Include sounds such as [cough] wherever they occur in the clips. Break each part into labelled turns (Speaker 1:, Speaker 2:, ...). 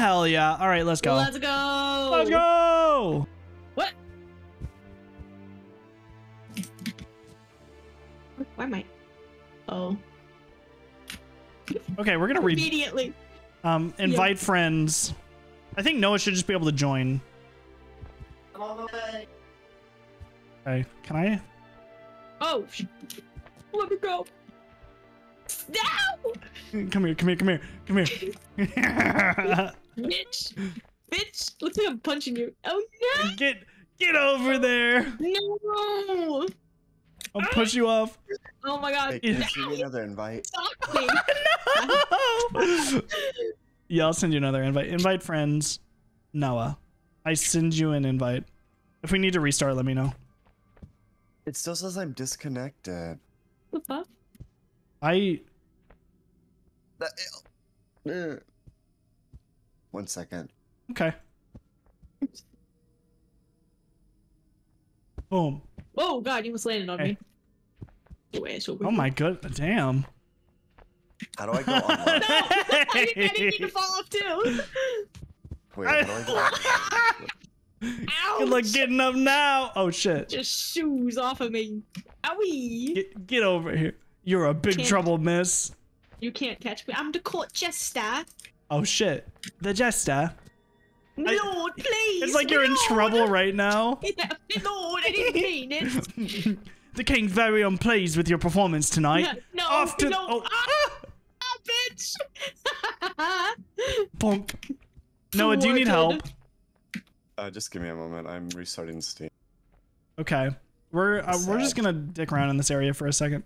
Speaker 1: hell yeah. All right, let's go.
Speaker 2: Let's go.
Speaker 1: Let's go.
Speaker 2: What? Why am I? Oh.
Speaker 1: Okay, we're gonna read.
Speaker 2: Immediately.
Speaker 1: Um, invite friends. I think Noah should just be able to join. I'm on the way. Okay, can I?
Speaker 2: Oh. sh- Let me go. No!
Speaker 1: Come here, come here, come here, come here. [laughs] [laughs]
Speaker 2: Bitch. Bitch. Looks like I'm punching you. Oh no!
Speaker 1: get get over there.
Speaker 2: No!
Speaker 1: I'll push you off.
Speaker 2: Oh my god.
Speaker 3: Hey, can you send me another invite?
Speaker 2: Stop me. [laughs]
Speaker 1: no. yeah, I'll send you another invite. Invite friends. Noah. I send you an invite. If we need to restart, let me know.
Speaker 3: It still says I'm disconnected.
Speaker 2: What the fuck?
Speaker 1: I
Speaker 3: That- uh, One second.
Speaker 1: okay. Boom.
Speaker 2: Oh god, you almost landed on
Speaker 1: Hey.
Speaker 2: me. Wait,
Speaker 1: Oh my good damn.
Speaker 3: How do I go [laughs]
Speaker 2: No!
Speaker 3: online?
Speaker 2: I didn't, I didn't need to fall off too.
Speaker 3: Wait, how do I
Speaker 2: Ouch! [laughs]
Speaker 1: Good luck getting up now. Oh shit.
Speaker 2: Just shoes off of me. Owie!
Speaker 1: Get get over here. You're a big
Speaker 2: Can't-
Speaker 1: trouble, miss.
Speaker 2: You can't catch me. I'm the court jester.
Speaker 1: Oh shit. The jester. I-
Speaker 2: Lord, please.
Speaker 1: It's like you're in trouble right now. [laughs]
Speaker 2: Yeah, Lord, I didn't mean it. [laughs]
Speaker 1: the king very unpleased with your performance tonight.
Speaker 2: no,
Speaker 1: Off to
Speaker 2: no.
Speaker 1: oh,
Speaker 2: Ah, ah, bitch. [laughs]
Speaker 1: bonk. Noah, do you need help?
Speaker 3: Uh, just give me a moment. I'm restarting the Steam.
Speaker 1: Okay. We're uh, we're just gonna dick around in this area for a second.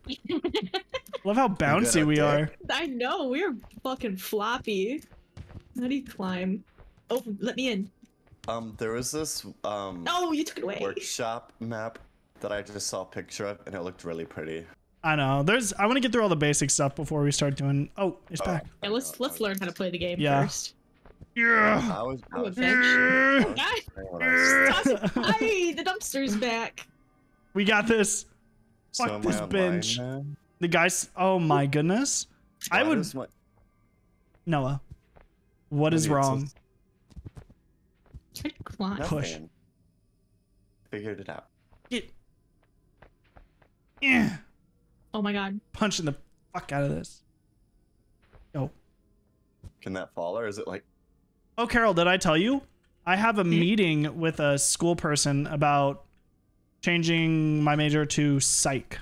Speaker 1: Love how bouncy we are.
Speaker 2: I know we're fucking floppy. How do you climb? Oh, let me in.
Speaker 3: Um, there was this um
Speaker 2: No, you took it away.
Speaker 3: workshop map that I just saw a picture of, and it looked really pretty.
Speaker 1: I know. There's. I want to get through all the basic stuff before we start doing. Oh, it's
Speaker 3: Oh,
Speaker 1: back.
Speaker 2: Yeah, let's let's learn how to play the game
Speaker 1: Yeah.
Speaker 2: first.
Speaker 1: Yeah.
Speaker 3: I was, I
Speaker 2: Oh,
Speaker 3: was,
Speaker 2: okay.
Speaker 3: I was
Speaker 2: Guys,
Speaker 3: saying what I was-
Speaker 2: toss it. Hey, the dumpster's back.
Speaker 1: we got this.
Speaker 3: So
Speaker 1: Fuck
Speaker 3: am
Speaker 1: this bench.
Speaker 3: now?
Speaker 1: The guys. Oh my goodness. I would.
Speaker 3: does my-
Speaker 1: Noah. What is wrong?
Speaker 2: Try to climb.
Speaker 1: Push.
Speaker 3: Figured it out.
Speaker 1: Get. Yeah.
Speaker 2: Oh my god.
Speaker 1: Punching the fuck out of this. Yo.
Speaker 3: Can that fall, or is it like?
Speaker 1: Oh, Carol, did I tell you? I have a meeting with a school person about changing my major to psych.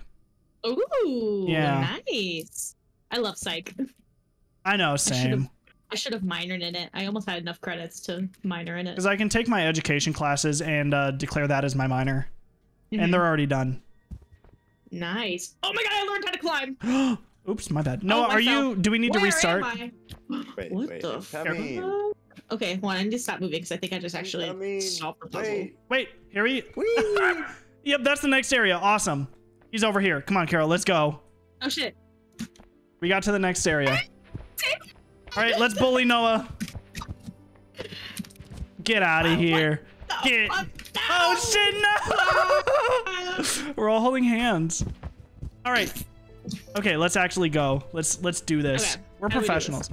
Speaker 2: Ooh,
Speaker 1: Yeah.
Speaker 2: nice. I love psych. [laughs]
Speaker 1: I know,
Speaker 2: should've-
Speaker 1: same.
Speaker 2: I should have minored in it. I almost had enough credits to minor in it.
Speaker 1: Because I can take my education classes and uh, declare that as my minor.
Speaker 2: Mhm.
Speaker 1: And they're already done.
Speaker 2: nice. Oh my god, I learned how to climb. [gasps]
Speaker 1: Oops, my bad. No,
Speaker 2: Oh,
Speaker 1: are you. Do we need to
Speaker 2: Where
Speaker 1: restart?
Speaker 2: Am I? [gasps]
Speaker 3: Wait,
Speaker 2: what
Speaker 3: wait,
Speaker 2: the fuck? Okay, hold on. I need to stop moving because I think I just actually
Speaker 3: Coming.
Speaker 2: solved the puzzle.
Speaker 3: Wait.
Speaker 1: Wait, here we.
Speaker 3: Whee! [laughs]
Speaker 1: Yep, that's the next area. Awesome. He's over here. Come on, Carol, let's go.
Speaker 2: Oh shit.
Speaker 1: We got to the next area. All right, let's bully Noah. Get out of here. Get- Oh shit, no! [laughs] We're all holding hands. All right. Okay, let's actually go. Let's let's do this.
Speaker 2: Okay,
Speaker 1: We're
Speaker 2: how do we do
Speaker 1: professionals.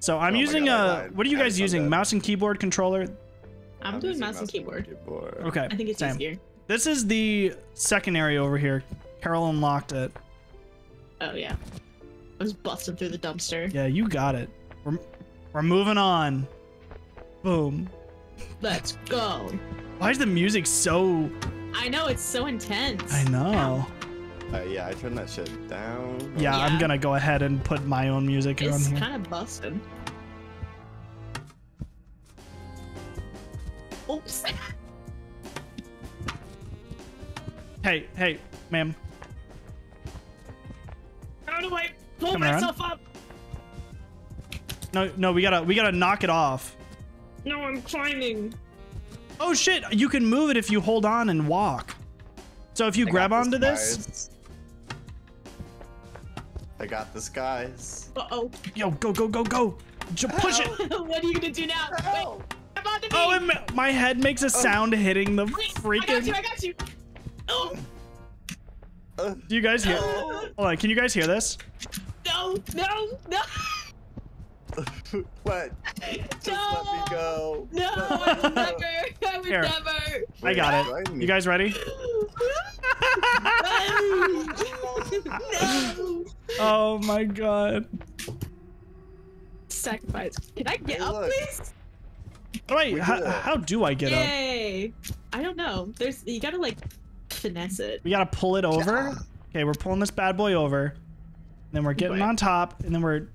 Speaker 1: So I'm
Speaker 3: Oh
Speaker 1: using
Speaker 3: God, I
Speaker 1: uh what are you guys using?
Speaker 3: that.
Speaker 1: Mouse and keyboard controller?
Speaker 2: I'm, doing
Speaker 3: using
Speaker 2: mouse and keyboard.
Speaker 3: keyboard.
Speaker 1: Okay.
Speaker 2: I think it's
Speaker 1: same.
Speaker 2: easier.
Speaker 1: This is the second area over here. Carol unlocked it.
Speaker 2: Oh yeah. I was busting through the dumpster.
Speaker 1: Yeah, you got it. We're we're moving on. Boom.
Speaker 2: Let's go.
Speaker 1: Why is the music so
Speaker 2: I know it's so intense.
Speaker 1: I know.
Speaker 3: Uh, yeah, I turned that shit down.
Speaker 1: Yeah, I'm gonna go ahead and put my own music on
Speaker 2: It's
Speaker 1: here.
Speaker 2: kind of busting. Oops.
Speaker 1: Hey, hey, ma'am.
Speaker 2: How do I pull
Speaker 1: Come around.
Speaker 2: myself up?
Speaker 1: No, no, we gotta we gotta knock it off.
Speaker 2: No, I'm climbing.
Speaker 1: Oh shit! You can move it if you hold on and walk. So if you
Speaker 3: I
Speaker 1: grab onto this,
Speaker 3: guys. I got this, guys.
Speaker 2: Uh oh.
Speaker 1: yo, go, go, go, go! J- push it! [laughs]
Speaker 2: what are you gonna do now? Wait, grab onto me.
Speaker 1: Oh, it, ma- my head makes a sound hitting the
Speaker 2: Wait, I got you. I got you. Oh
Speaker 1: Do you guys hear?
Speaker 2: no!
Speaker 1: Hold on, can you guys hear this?
Speaker 2: No! No! No! [laughs]
Speaker 3: what? Just let me
Speaker 2: No.
Speaker 3: go.
Speaker 2: No, I would [laughs] never. I would
Speaker 1: Here.
Speaker 2: never.
Speaker 1: I got it.
Speaker 3: Wait,
Speaker 1: You guys ready? [laughs]
Speaker 2: no.
Speaker 1: Oh my god.
Speaker 2: Sacrifice. Can I get
Speaker 3: Hey,
Speaker 2: up,
Speaker 3: look.
Speaker 2: please?
Speaker 1: Wait, how, how do I get up?
Speaker 2: Yay! I don't know. There's you gotta like finesse it.
Speaker 1: We gotta pull it over. Okay, we're pulling this bad boy over. Then we're getting
Speaker 2: Right.
Speaker 1: on top, and then we're.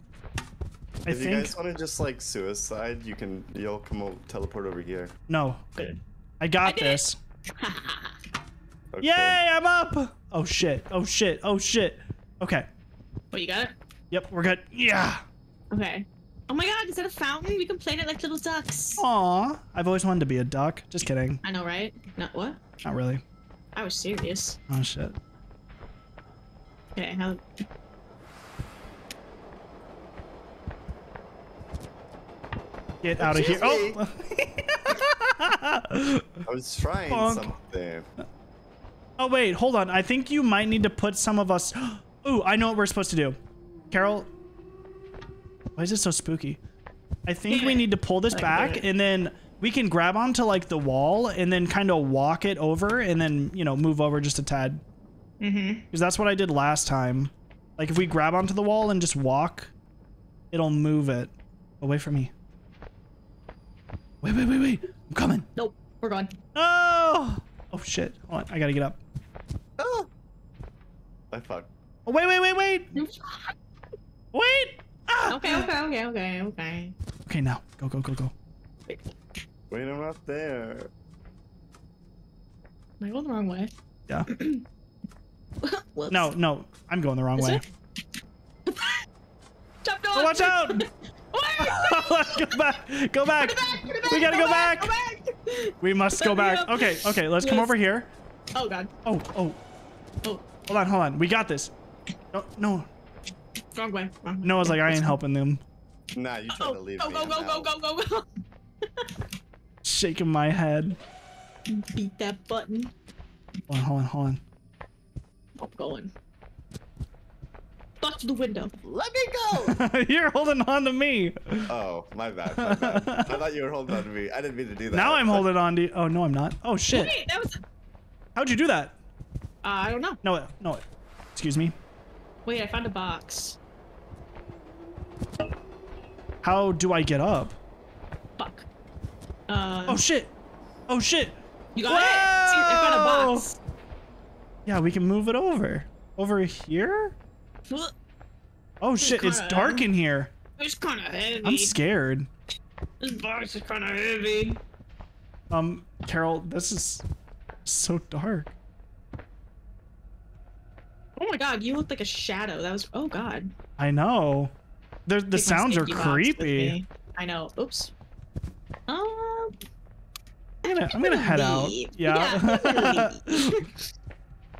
Speaker 1: I
Speaker 3: if you
Speaker 1: think
Speaker 3: guys want to just like suicide, you can. You'll come over, teleport over here.
Speaker 1: no.
Speaker 2: Good.
Speaker 1: I got
Speaker 2: I
Speaker 1: this. [laughs]
Speaker 3: Okay.
Speaker 1: Yay! I'm up. Oh shit! Oh shit! Oh shit! Okay.
Speaker 2: What you got it?
Speaker 1: Yep, we're good. Yeah.
Speaker 2: Okay. Oh my god, is that a fountain? We can play in it like little ducks.
Speaker 1: Aw, I've always wanted to be a duck. Just kidding.
Speaker 2: I know, right? Not what?
Speaker 1: Not really.
Speaker 2: I was serious.
Speaker 1: Oh shit.
Speaker 2: Okay, how
Speaker 1: Get out of here.
Speaker 3: Excuse
Speaker 1: Oh. [laughs]
Speaker 3: I was trying
Speaker 1: Bonk.
Speaker 3: something.
Speaker 1: oh wait, hold on. I think you might need to put some of us. [gasps] Ooh, I know what we're supposed to do. Carol, why is it so spooky? I think we need to pull this
Speaker 2: I can do
Speaker 1: back and then we can grab onto like the wall and then kind of walk it over and then, you know, move over just a tad.
Speaker 2: Mm-hmm.
Speaker 1: Because that's what I did last time. Like if we grab onto the wall and just walk, it'll move it away from me. Wait, wait, wait, wait. I'm coming.
Speaker 2: Nope. We're gone.
Speaker 1: Oh! Oh shit. Hold on. I gotta get up.
Speaker 3: Oh. I fucked.
Speaker 1: Oh, wait, wait, wait, wait. [laughs] Wait! Ah!
Speaker 2: Okay, okay, okay, okay, okay.
Speaker 1: Okay, now. Go, go, go, go.
Speaker 3: Wait, I'm not there.
Speaker 2: Am I going the wrong way?
Speaker 1: Yeah. [coughs]
Speaker 2: Whoops.
Speaker 1: No, no. I'm going the wrong
Speaker 2: Is
Speaker 1: way.
Speaker 2: it? Jump
Speaker 1: Oh, watch out! [laughs] [laughs] go back. Go back. We gotta go back. We must
Speaker 2: Let
Speaker 1: go back.
Speaker 2: up.
Speaker 1: Okay, okay. Let's come over here.
Speaker 2: Oh god.
Speaker 1: Oh, oh.
Speaker 2: Oh,
Speaker 1: Hold on, hold on. We got this. No, no.
Speaker 2: wrong way. Wrong way.
Speaker 1: Noah's like, I ain't helping them.
Speaker 3: Nah, you trying
Speaker 2: Oh,
Speaker 3: to leave
Speaker 2: go,
Speaker 3: me.
Speaker 2: go,
Speaker 3: I'm
Speaker 2: go, go, go, go, go. [laughs]
Speaker 1: Shaking my head.
Speaker 2: Beat that button.
Speaker 1: Hold on, hold on, hold on.
Speaker 2: I'm going. Back to the window.
Speaker 3: Let me go. [laughs]
Speaker 1: You're holding on to me.
Speaker 3: oh, my bad. My bad. I thought you were holding on to me. I didn't mean to do that.
Speaker 1: Now I'm holding on to you. Oh, no, I'm not. Oh, shit.
Speaker 2: Wait, that was. Uh,
Speaker 1: How'd you do that?
Speaker 2: I don't know.
Speaker 1: No, no. Excuse me.
Speaker 2: Wait, I found a box.
Speaker 1: How do I get up?
Speaker 2: Fuck. Uh,
Speaker 1: Oh, shit. Oh, shit.
Speaker 2: you got it. See, I found a box.
Speaker 1: Yeah, we can move it over. Over here? Oh, shit. It's dark in here.
Speaker 2: It's kind of heavy.
Speaker 1: I'm scared.
Speaker 2: This box is kind of heavy.
Speaker 1: Um, Carol, this is so dark.
Speaker 2: Oh my god, you look like a shadow. That was. Oh god.
Speaker 1: I know. The, the
Speaker 2: Take
Speaker 1: sounds are
Speaker 2: stinky box with
Speaker 1: creepy.
Speaker 2: I know. Oops.
Speaker 1: I'm gonna, I'm gonna head out.
Speaker 2: leave.
Speaker 1: Yeah.
Speaker 2: I'm gonna leave.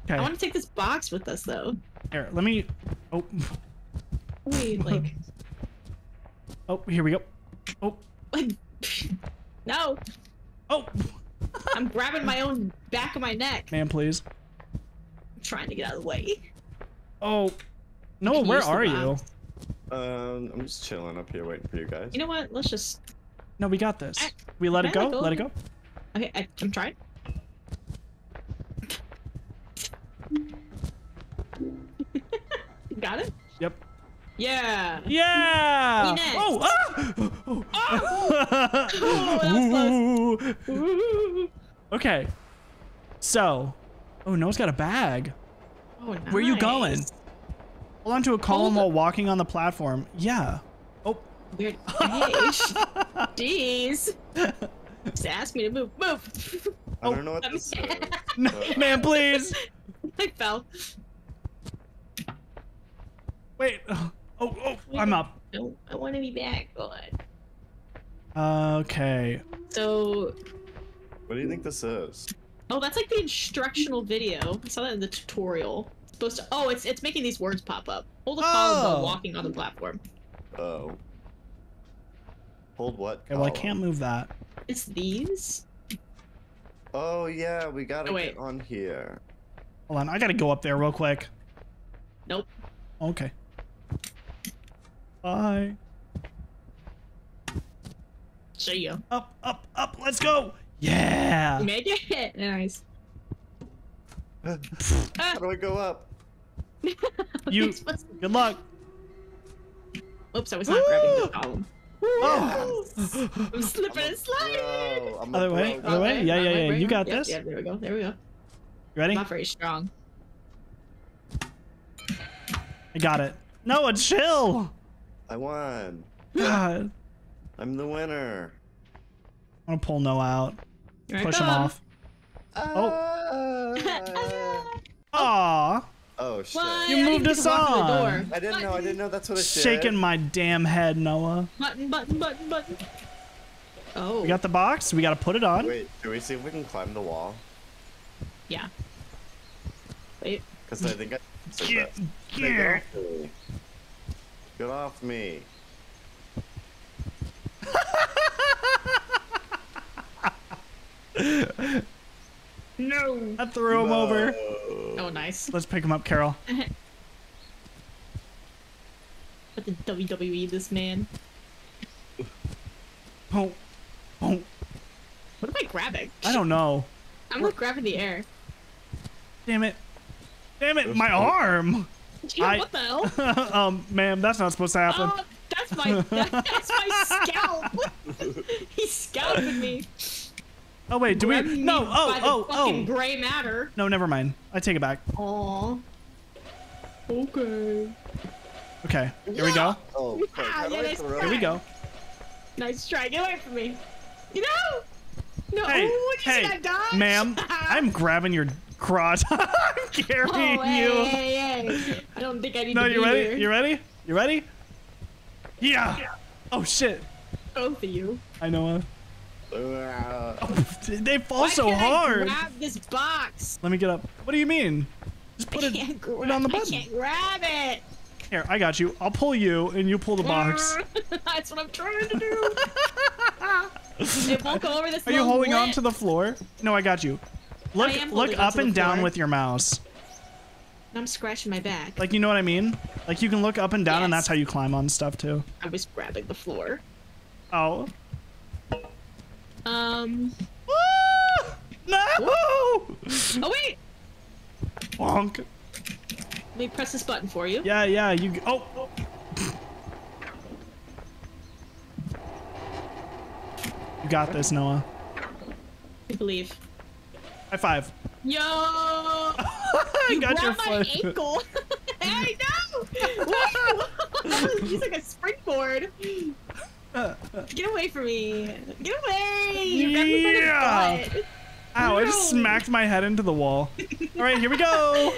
Speaker 2: I want to take this box with us though.
Speaker 1: Here, let me. Oh,
Speaker 2: Wait, [laughs] like,
Speaker 1: oh, here we go. Oh,
Speaker 2: like, no,
Speaker 1: oh,
Speaker 2: I'm grabbing my own back of my neck.
Speaker 1: man, please.
Speaker 2: I'm trying to get out of the way.
Speaker 1: Oh, no, where
Speaker 2: use the
Speaker 1: are you?
Speaker 3: Um, I'm just chilling up here waiting for you guys.
Speaker 2: You know what? Let's just.
Speaker 1: No, we got this.
Speaker 2: I-
Speaker 1: We let it
Speaker 2: I
Speaker 1: go.
Speaker 2: let go?
Speaker 1: Let it go.
Speaker 2: Okay, I, I'm trying. [laughs] Got it?
Speaker 1: Yep.
Speaker 2: Yeah.
Speaker 1: Yeah. Oh, ah! oh. [laughs]
Speaker 2: Oh, that was
Speaker 1: Ooh. Okay. So, oh, Noah's got a bag.
Speaker 2: Oh, nice.
Speaker 1: Where are you going? Hold on to a column while walking on the platform. Yeah. Oh.
Speaker 2: Weird. [laughs] Jeez. Just ask me to move. Move.
Speaker 3: I don't know what
Speaker 2: I'm
Speaker 3: this is.
Speaker 1: No, [laughs] man, please.
Speaker 2: I fell.
Speaker 1: Wait. Oh, oh, oh I'm up.
Speaker 2: No, I want to be back. God.
Speaker 1: Okay.
Speaker 2: So,
Speaker 3: What do you think this is?
Speaker 2: oh, that's like the instructional video. I saw that in the tutorial. It's supposed to. Oh, it's it's making these words pop up. Hold the column
Speaker 1: Oh.
Speaker 2: while walking on the platform.
Speaker 3: Oh. Hold what?
Speaker 1: Okay, well, I can't move that.
Speaker 2: It's these.
Speaker 3: Oh yeah, we gotta
Speaker 2: Oh, wait.
Speaker 3: get on here.
Speaker 1: Hold on. I gotta go up there real quick.
Speaker 2: Nope.
Speaker 1: Okay. Bye.
Speaker 2: See you.
Speaker 1: Up, up, up. Let's go. Yeah.
Speaker 2: You made it. [laughs] Nice. [laughs]
Speaker 3: How do I go up? [laughs]
Speaker 1: You. Good luck.
Speaker 2: Oops, I was not grabbing the [gasps] column.
Speaker 1: Oh.
Speaker 2: I'm slipping and sliding.
Speaker 3: Bro, I'm a
Speaker 1: Other way, other way. Yeah, yeah, yeah.
Speaker 2: right
Speaker 1: You got
Speaker 2: Yep,
Speaker 1: this.
Speaker 2: Yeah, there we go. There we go.
Speaker 1: Ready?
Speaker 2: Not very strong.
Speaker 1: I got it. No, Noah, chill.
Speaker 3: I won.
Speaker 1: God.
Speaker 3: I'm the winner.
Speaker 1: I'm gonna pull Noah out.
Speaker 2: Here
Speaker 1: Push him
Speaker 2: come.
Speaker 1: off. Ah.
Speaker 3: Oh. [laughs] [laughs]
Speaker 1: Aw.
Speaker 3: oh shit.
Speaker 2: What?
Speaker 1: You
Speaker 2: I
Speaker 1: moved us
Speaker 2: to the
Speaker 1: on.
Speaker 2: door.
Speaker 3: I didn't know. I didn't know that's what it did.
Speaker 1: Shaking my damn head, Noah.
Speaker 2: Button, button, button, button. Oh.
Speaker 1: We got the box. We gotta put it on.
Speaker 3: Wait, do we see if we can climb the wall?
Speaker 2: Yeah. Wait.
Speaker 3: Because I think I.
Speaker 1: Get, get.
Speaker 3: Get off me. Get off me. [laughs]
Speaker 2: No.
Speaker 1: I threw him over.
Speaker 3: No.
Speaker 2: Oh, nice.
Speaker 1: Let's pick him up, Carol. [laughs]
Speaker 2: What the WWE this man?
Speaker 1: Oh, oh.
Speaker 2: What am I grabbing?
Speaker 1: I don't know.
Speaker 2: I'm like grabbing the air.
Speaker 1: Damn it. Damn it, my arm.
Speaker 2: Yeah,
Speaker 1: I-
Speaker 2: what the hell? [laughs]
Speaker 1: um, ma'am, that's not supposed to happen.
Speaker 2: Oh, that's my that's my scalp. [laughs] He's scalping me.
Speaker 1: Oh wait, do we? No. Oh,
Speaker 2: by the
Speaker 1: oh,
Speaker 2: fucking
Speaker 1: oh.
Speaker 2: Gray matter.
Speaker 1: No, never mind. I take it back.
Speaker 2: Aw. Okay.
Speaker 1: Okay, here we go.
Speaker 3: Oh, fuck.
Speaker 2: Ah, yeah,
Speaker 3: I
Speaker 2: that's
Speaker 1: Here we go.
Speaker 2: Nice try. Get away from me. You know. No.
Speaker 1: Hey,
Speaker 2: Ooh, did you see
Speaker 1: hey,
Speaker 2: that
Speaker 1: ma'am, [laughs] I'm grabbing your crotch. [laughs] I'm carrying
Speaker 2: Oh, hey,
Speaker 1: you.
Speaker 2: hey, hey. I don't think I need
Speaker 1: No,
Speaker 2: to
Speaker 1: you ready?
Speaker 2: here.
Speaker 1: You ready? You ready? Yeah. Oh shit.
Speaker 2: Both of you.
Speaker 1: I know. Uh, they fall
Speaker 2: Why
Speaker 1: so hard.
Speaker 2: Grab this box?
Speaker 1: Let me get up. What do you mean? Just put it, put it on the button.
Speaker 2: I can't grab it.
Speaker 1: Here, I got you. I'll pull you, and you pull the box. [laughs]
Speaker 2: That's what I'm trying to do. [laughs] it won't go over this.
Speaker 1: Are you holding on to the floor? No, I got you. Look, look up and down
Speaker 2: floor.
Speaker 1: with your mouse.
Speaker 2: I'm scratching my back.
Speaker 1: Like, you know what I mean? Like, you can look up and down, and that's how you climb on stuff too.
Speaker 2: I was grabbing the floor.
Speaker 1: Oh.
Speaker 2: Um.
Speaker 1: Ah! No!
Speaker 2: Oh wait.
Speaker 1: Bonk.
Speaker 2: Let me press this button for you.
Speaker 1: Yeah, yeah. You. Oh. oh. You got this, Noah.
Speaker 2: I believe.
Speaker 1: High five.
Speaker 2: Yo! [laughs]
Speaker 1: I
Speaker 2: You
Speaker 1: got your
Speaker 2: grabbed my ankle. [laughs] I know. [laughs] What? He's like a springboard. [laughs] Get away from me. Get away. You me
Speaker 1: Yeah.
Speaker 2: the butt.
Speaker 1: Ow! I just smacked my head into the wall. [laughs] All right, here we go.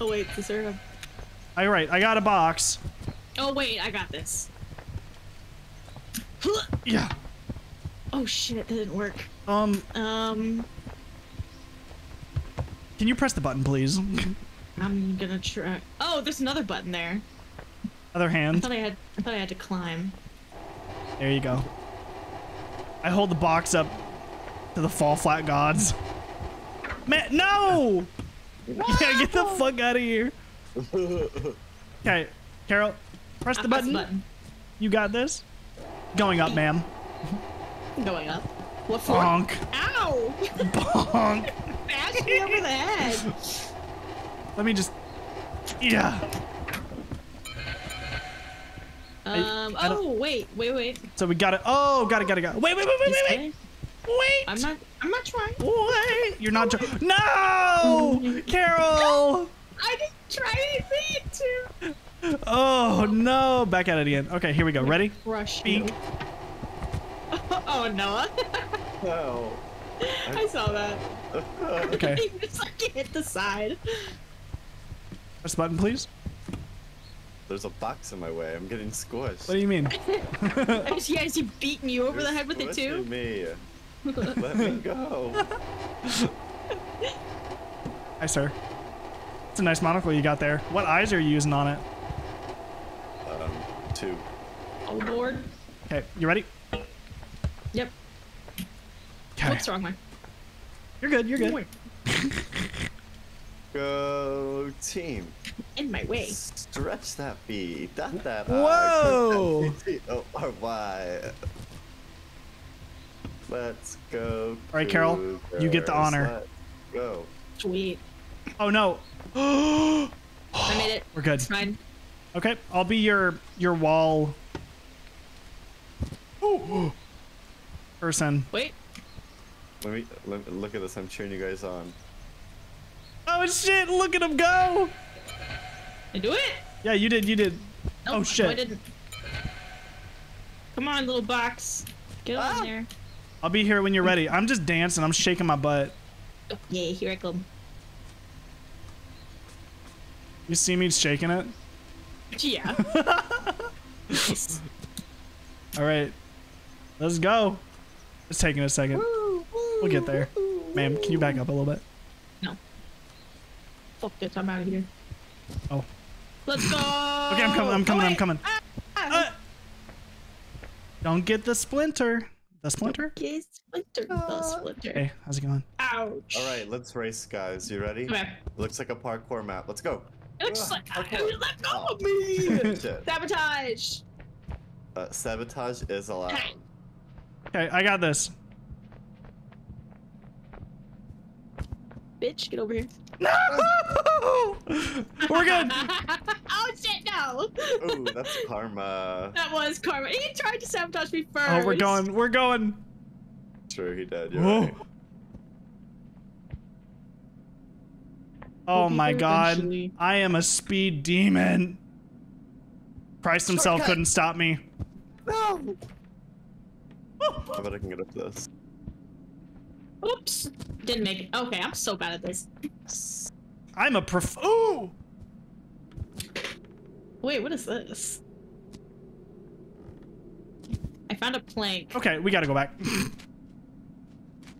Speaker 2: Oh wait, is there a...
Speaker 1: All right, I got a box.
Speaker 2: Oh wait, I got this. [gasps]
Speaker 1: Yeah.
Speaker 2: Oh shit, that didn't work.
Speaker 1: Um,
Speaker 2: Um,
Speaker 1: can you press the button, please? [laughs]
Speaker 2: I'm gonna try. Oh, there's another button there.
Speaker 1: Other
Speaker 2: I
Speaker 1: hand.
Speaker 2: thought I had. I thought I had to climb.
Speaker 1: There you go. I hold the box up to the fall flat gods. Man, no! Yeah, [laughs] get the fuck out of here. Okay, Carol, press the
Speaker 2: pressed
Speaker 1: button. You got this. Going up, ma'am.
Speaker 2: Going up. What for?
Speaker 1: Bonk.
Speaker 2: Ow! [laughs]
Speaker 1: Bonk.
Speaker 2: Bash me over the head.
Speaker 1: Let me just. Yeah.
Speaker 2: Um.
Speaker 1: I don't-
Speaker 2: oh wait, wait, wait.
Speaker 1: So we got it. Oh, got it, got it, got it. Wait, wait, wait, wait, wait, wait. Wait.
Speaker 2: I'm not. I'm not trying.
Speaker 1: Wait. You're not. trying. no, Carol. [laughs]
Speaker 2: I didn't try. I didn't to.
Speaker 1: Oh no. Back at it again. Okay, here we go. Ready?
Speaker 2: Crush
Speaker 1: Speak.
Speaker 2: you. [laughs] oh Noah. [laughs]
Speaker 3: No.
Speaker 2: I saw that.
Speaker 1: Okay.
Speaker 2: He just like hit the side.
Speaker 1: Press button, please.
Speaker 3: There's a box in my way. I'm getting squished.
Speaker 1: What do you mean?
Speaker 2: Is he, is he beating you over
Speaker 3: You're
Speaker 2: the head with it too?
Speaker 3: Me. [laughs] Let me go.
Speaker 1: Hi, sir. It's a nice monocle you got there. What eyes are you using on it?
Speaker 3: Um, two.
Speaker 2: All aboard.
Speaker 1: Okay, you ready?
Speaker 2: Yep.
Speaker 1: Okay.
Speaker 2: What's wrong, man?
Speaker 1: You're good. You're good. [laughs]
Speaker 3: Go team.
Speaker 2: In my way.
Speaker 3: Stretch that B. Dot that
Speaker 1: Whoa. [laughs]
Speaker 3: I. O R Y. Let's go.
Speaker 1: All right, Carol, you get the honor.
Speaker 3: Let's go.
Speaker 2: Sweet.
Speaker 1: Oh no. [gasps]
Speaker 2: I made it.
Speaker 1: We're good.
Speaker 2: It's fine.
Speaker 1: Okay, I'll be your your wall [gasps] person.
Speaker 2: Wait.
Speaker 3: Let me, let me look at this. I'm cheering you guys on.
Speaker 1: Oh shit! Look at him go.
Speaker 2: I do it?
Speaker 1: Yeah, you did. You did.
Speaker 2: Nope,
Speaker 1: Oh, shit.
Speaker 2: I didn't. Come on, little box. Get on
Speaker 1: Ah.
Speaker 2: there.
Speaker 1: I'll be here when you're ready. I'm just dancing. I'm shaking my butt.
Speaker 2: Oh, yeah, here I come.
Speaker 1: You see me shaking it?
Speaker 2: Yeah. [laughs] nice.
Speaker 1: All right. Let's go. It's taking a second. We'll get there. Ma'am, can you back up a little bit?
Speaker 2: No. Fuck this, I'm out of here.
Speaker 1: Oh.
Speaker 2: Let's go!
Speaker 1: Okay, I'm coming. I'm coming. I'm coming.
Speaker 2: Ah!
Speaker 1: Ah! Don't get the splinter. The splinter?
Speaker 2: Okay, splinter, the splinter.
Speaker 1: Hey, how's it going?
Speaker 2: Ouch.
Speaker 3: All right, let's race, guys. You ready?
Speaker 2: Okay.
Speaker 3: Looks like a parkour map. Let's go.
Speaker 2: It looks
Speaker 3: Ah,
Speaker 2: like
Speaker 3: okay. [laughs]
Speaker 2: let go
Speaker 3: Oh.
Speaker 2: of me! [laughs]
Speaker 3: Shit.
Speaker 2: Sabotage!
Speaker 3: Uh, sabotage is allowed.
Speaker 1: Okay, I got this.
Speaker 2: Bitch, get over here.
Speaker 1: No! We're good. [laughs]
Speaker 2: oh shit, no!
Speaker 3: Ooh, that's karma.
Speaker 2: that was karma. He tried to sabotage me first.
Speaker 1: Oh, we're going. We're going.
Speaker 3: True, he did. You're
Speaker 1: oh.
Speaker 3: right.
Speaker 1: Oh
Speaker 2: We'll
Speaker 1: my god.
Speaker 2: eventually.
Speaker 1: I am a speed demon. Christ himself
Speaker 3: Shortcut.
Speaker 1: couldn't stop me.
Speaker 3: No. [laughs] I bet I can get up this.
Speaker 2: Oops. Didn't make it. Okay, I'm so bad at this.
Speaker 1: I'm a prof. Ooh!
Speaker 2: Wait, what is this? I found a plank.
Speaker 1: Okay, we gotta go back.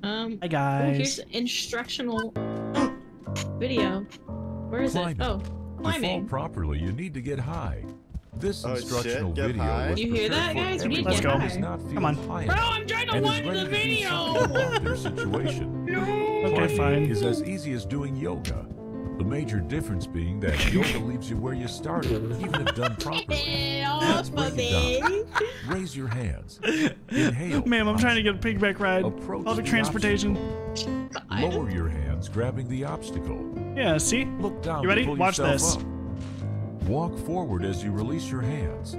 Speaker 2: Um,
Speaker 1: Hi
Speaker 2: oh, here's instructional [gasps] video. Where is
Speaker 4: Climbing.
Speaker 2: it? Oh,
Speaker 4: To fall properly, you need to get high. This
Speaker 3: Oh,
Speaker 4: instructional
Speaker 3: get
Speaker 4: video
Speaker 3: high.
Speaker 4: was
Speaker 2: You hear that, guys? We need
Speaker 1: to
Speaker 4: everyone
Speaker 1: get
Speaker 4: who
Speaker 1: high.
Speaker 4: does not feel
Speaker 1: Come on.
Speaker 4: high
Speaker 2: Bro, I'm trying to
Speaker 4: and is
Speaker 2: wind
Speaker 4: ready
Speaker 2: the video.
Speaker 4: something about their situation.
Speaker 2: No.
Speaker 1: Okay, fine.
Speaker 4: is as easy as doing yoga. The major difference being that yoga [laughs] leaves you where you started, even if done properly. [laughs]
Speaker 2: Oh,
Speaker 4: break it
Speaker 2: baby.
Speaker 4: Raise your hands. Inhale. [laughs]
Speaker 1: Ma'am, I'm trying to get a piggyback ride.
Speaker 4: Approach
Speaker 1: Public
Speaker 4: the
Speaker 1: transportation.
Speaker 4: Lower your hands, grabbing the obstacle.
Speaker 1: Yeah, see?
Speaker 4: Look down.
Speaker 1: You ready? Watch this.
Speaker 4: Up. Walk forward as you release your hands.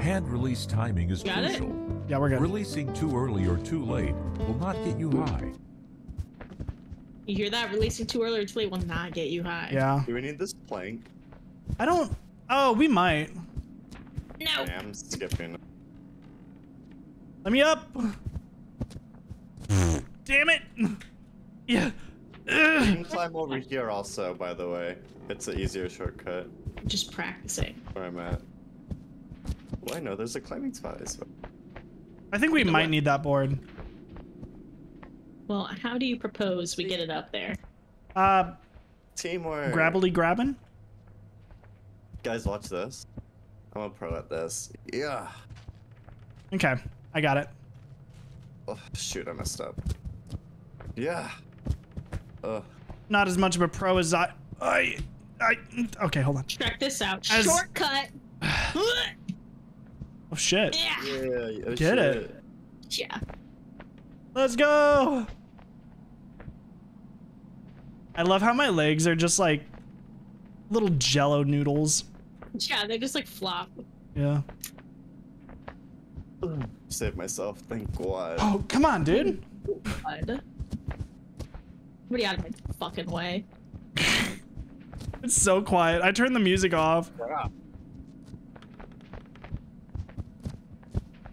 Speaker 4: Hand release timing is
Speaker 2: Got it?
Speaker 4: crucial.
Speaker 1: Yeah, we're good.
Speaker 4: Releasing too early or too late will not get you high.
Speaker 2: You hear that? Releasing too early or too late will not get you high.
Speaker 1: Yeah.
Speaker 3: Do we need this plank?
Speaker 1: I don't. Oh, we might.
Speaker 2: No.
Speaker 3: I'm skipping.
Speaker 1: Let me up. Damn it. Yeah.
Speaker 3: You can climb over here also, by the way. It's an easier shortcut
Speaker 2: Just practicing.
Speaker 3: where I'm at. Well, I know there's a climbing spot. I swear.
Speaker 1: I think we
Speaker 2: You know
Speaker 1: might
Speaker 2: what?
Speaker 1: need that board.
Speaker 2: Well, how do you propose we get it up there?
Speaker 1: Uh,
Speaker 3: Teamwork.
Speaker 1: grabbly grabbing.
Speaker 3: Guys, watch this. I'm a pro at this. Yeah.
Speaker 1: Okay, I got it.
Speaker 3: Oh, shoot, I messed up. Yeah. Ugh.
Speaker 1: Not as much of a pro as I. I. I. Mm, okay, hold on.
Speaker 2: Check this out.
Speaker 1: As-
Speaker 2: Shortcut. [sighs]
Speaker 1: Oh shit.
Speaker 2: yeah.
Speaker 3: Yeah. oh,
Speaker 1: Get it.
Speaker 2: Yeah.
Speaker 1: Let's go. I love how my legs are just like little jello noodles.
Speaker 2: Yeah, they just like flop.
Speaker 1: Yeah.
Speaker 3: Save myself. Thank God.
Speaker 1: Oh, come on, dude.
Speaker 2: God. Everybody out of my fucking way. [laughs]
Speaker 1: It's so quiet. I turned the music off.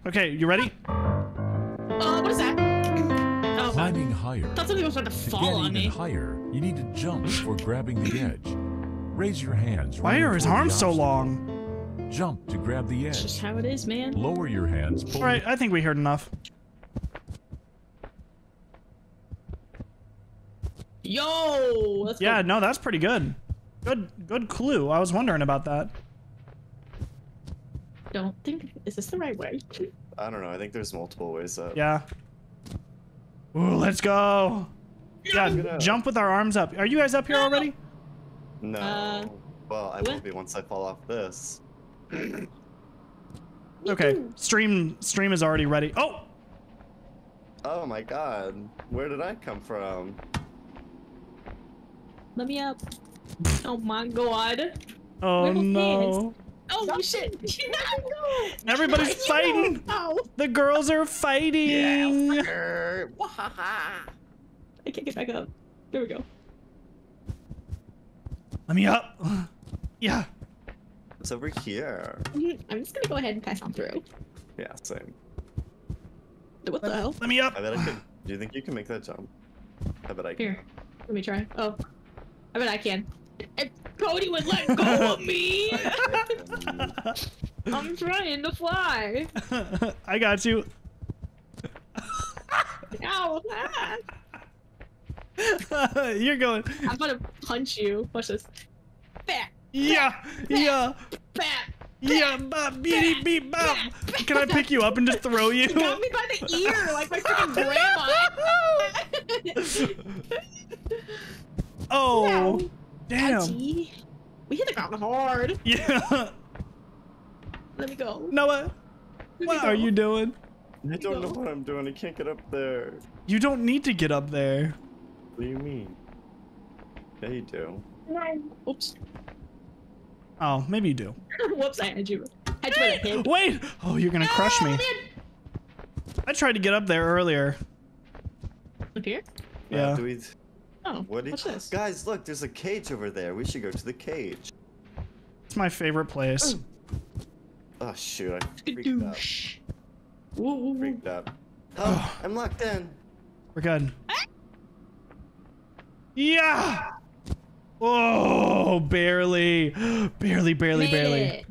Speaker 1: Okay, you ready?
Speaker 2: Oh, what is that? Oh,
Speaker 4: Climbing higher.
Speaker 2: That's thought something was about to
Speaker 4: To
Speaker 2: fall
Speaker 4: get
Speaker 2: on
Speaker 4: even
Speaker 2: me.
Speaker 4: higher, you need to jump before grabbing the edge. Raise your hands.
Speaker 1: Why are his arms so long?
Speaker 4: Jump to grab the
Speaker 2: It's
Speaker 4: edge.
Speaker 2: just how it is, man.
Speaker 4: Lower your hands.
Speaker 1: All right, I think we heard enough.
Speaker 2: Yo! Let's
Speaker 1: Yeah,
Speaker 2: go.
Speaker 1: no, that's pretty good. Good, good clue. I was wondering about that.
Speaker 2: Don't think. Is this the right way?
Speaker 3: I don't know. I think there's multiple ways up.
Speaker 1: Yeah. Ooh, let's go. Yeah,
Speaker 3: gonna-
Speaker 1: jump with our arms up. Are you guys up here already?
Speaker 3: No.
Speaker 2: Uh,
Speaker 3: well, I will
Speaker 2: what?
Speaker 3: be once I fall off this. [clears throat]
Speaker 1: Okay. Stream, stream is already ready. Oh,
Speaker 3: Oh my god. Where did I come from?
Speaker 2: Let me up. [laughs] Oh my god.
Speaker 1: Oh
Speaker 2: We're both
Speaker 1: no.
Speaker 2: Oh shit. [laughs]
Speaker 1: Everybody's [laughs]
Speaker 2: You.
Speaker 1: fighting.
Speaker 2: Ow.
Speaker 1: The girls are fighting.
Speaker 3: Grr, wahaha.
Speaker 2: I can't get back up. There we go.
Speaker 1: Let me up. [sighs] Yeah.
Speaker 3: It's over here.
Speaker 2: Mhm. I'm just gonna go ahead and pass on through.
Speaker 3: Yeah, same.
Speaker 2: What the hell?
Speaker 1: Let me up.
Speaker 3: I bet I could. Do you think you can make that jump? I bet I can.
Speaker 2: Here. Let me try. Oh. I bet I can. If Cody would let go of me. [laughs] I'm trying to fly.
Speaker 1: I got you.
Speaker 2: Ow. Ah. [laughs]
Speaker 1: You're going.
Speaker 2: I'm gonna punch you. Watch this. Fat.
Speaker 1: Yeah. Yeah.
Speaker 2: Fat.
Speaker 1: Yeah. Bop, beep, beep, bop. Can I pick you up and just throw you?
Speaker 2: Got me by the ear like my freaking [laughs] grandma.
Speaker 1: Oh. Damn.
Speaker 2: Ouchie. We hit the ground hard.
Speaker 1: Yeah.
Speaker 2: Let me go.
Speaker 1: Noah,
Speaker 2: Let me
Speaker 1: what
Speaker 2: go.
Speaker 1: are you doing?
Speaker 3: I don't know what I'm doing. I can't get up there.
Speaker 1: You don't need to get up there.
Speaker 3: What do you mean? Yeah, you do.
Speaker 2: Oops.
Speaker 1: Oh, maybe you do. [laughs]
Speaker 2: Whoops, I had you. Had you by the.
Speaker 1: Wait. Oh, you're gonna crush me.
Speaker 2: Man.
Speaker 1: I tried to get up there earlier.
Speaker 2: Up here?
Speaker 3: Uh,
Speaker 1: Yeah.
Speaker 3: do we...
Speaker 2: Oh,
Speaker 3: What do you...
Speaker 2: what's this?
Speaker 3: Guys, look, there's a cage over there. We should go to the cage.
Speaker 1: It's my favorite place.
Speaker 3: Oh, oh shoot, I freaked out.
Speaker 2: Skadoosh. Woo, woo, woo.
Speaker 3: Freaked out. Oh, I'm locked in.
Speaker 1: We're good. Yeah. Oh, barely, [gasps] barely, barely,
Speaker 2: Made
Speaker 1: barely.
Speaker 2: it.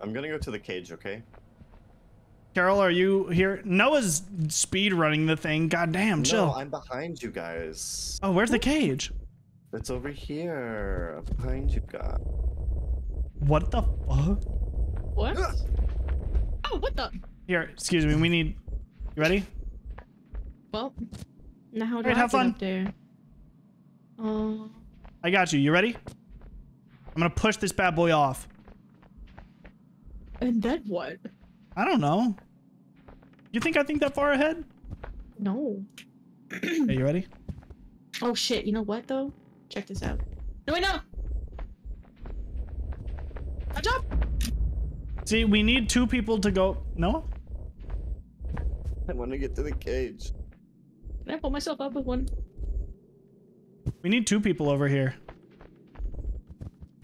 Speaker 3: I'm gonna go to the cage, okay?
Speaker 1: Carol, are you here? Noah's speed running the thing. Goddamn, chill.
Speaker 3: No, I'm behind you guys.
Speaker 1: Oh, where's the cage?
Speaker 3: It's over here. Behind you guys.
Speaker 1: What the fuck?
Speaker 2: What? Oh, what the?
Speaker 1: Here, excuse me. We need. You ready?
Speaker 2: Well, now how do
Speaker 1: Alright,
Speaker 2: I
Speaker 1: have
Speaker 2: get
Speaker 1: fun.
Speaker 2: up there? Uh,
Speaker 1: I got you. You ready? I'm gonna push this bad boy off.
Speaker 2: and then what?
Speaker 1: I don't know. You think I think that far ahead?
Speaker 2: No.
Speaker 1: Okay, you ready?
Speaker 2: Oh shit, you know what though? Check this out. No, wait, no! I jump!
Speaker 1: See, we need two people to go. No?
Speaker 3: I want to get to the cage.
Speaker 2: Can I pull myself up with one?
Speaker 1: We need two people over here.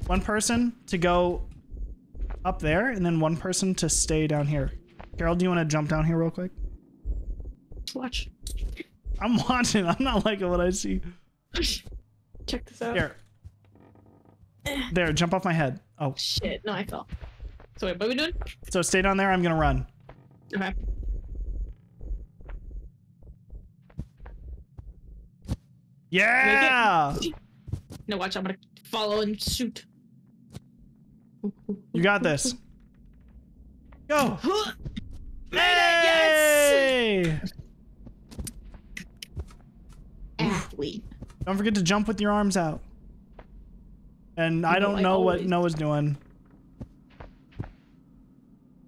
Speaker 1: One person to go up there, and then one person to stay down here. Carol, do you want to jump down here real quick?
Speaker 2: Watch.
Speaker 1: I'm [laughs] watching. I'm not liking what I see.
Speaker 2: Check this out.
Speaker 1: Here. There, jump off my head. Oh,
Speaker 2: Shit, no, I fell. So wait, what are we doing?
Speaker 1: so stay down there. I'm gonna run.
Speaker 2: Okay.
Speaker 1: Yeah!
Speaker 2: No, watch, I'm gonna follow and shoot.
Speaker 1: You got this. Go! [gasps]
Speaker 2: Made it, yes!
Speaker 1: Hey!
Speaker 2: Athlete.
Speaker 1: Don't forget to jump with your arms out. And I don't
Speaker 2: I
Speaker 1: know what Noah's doing.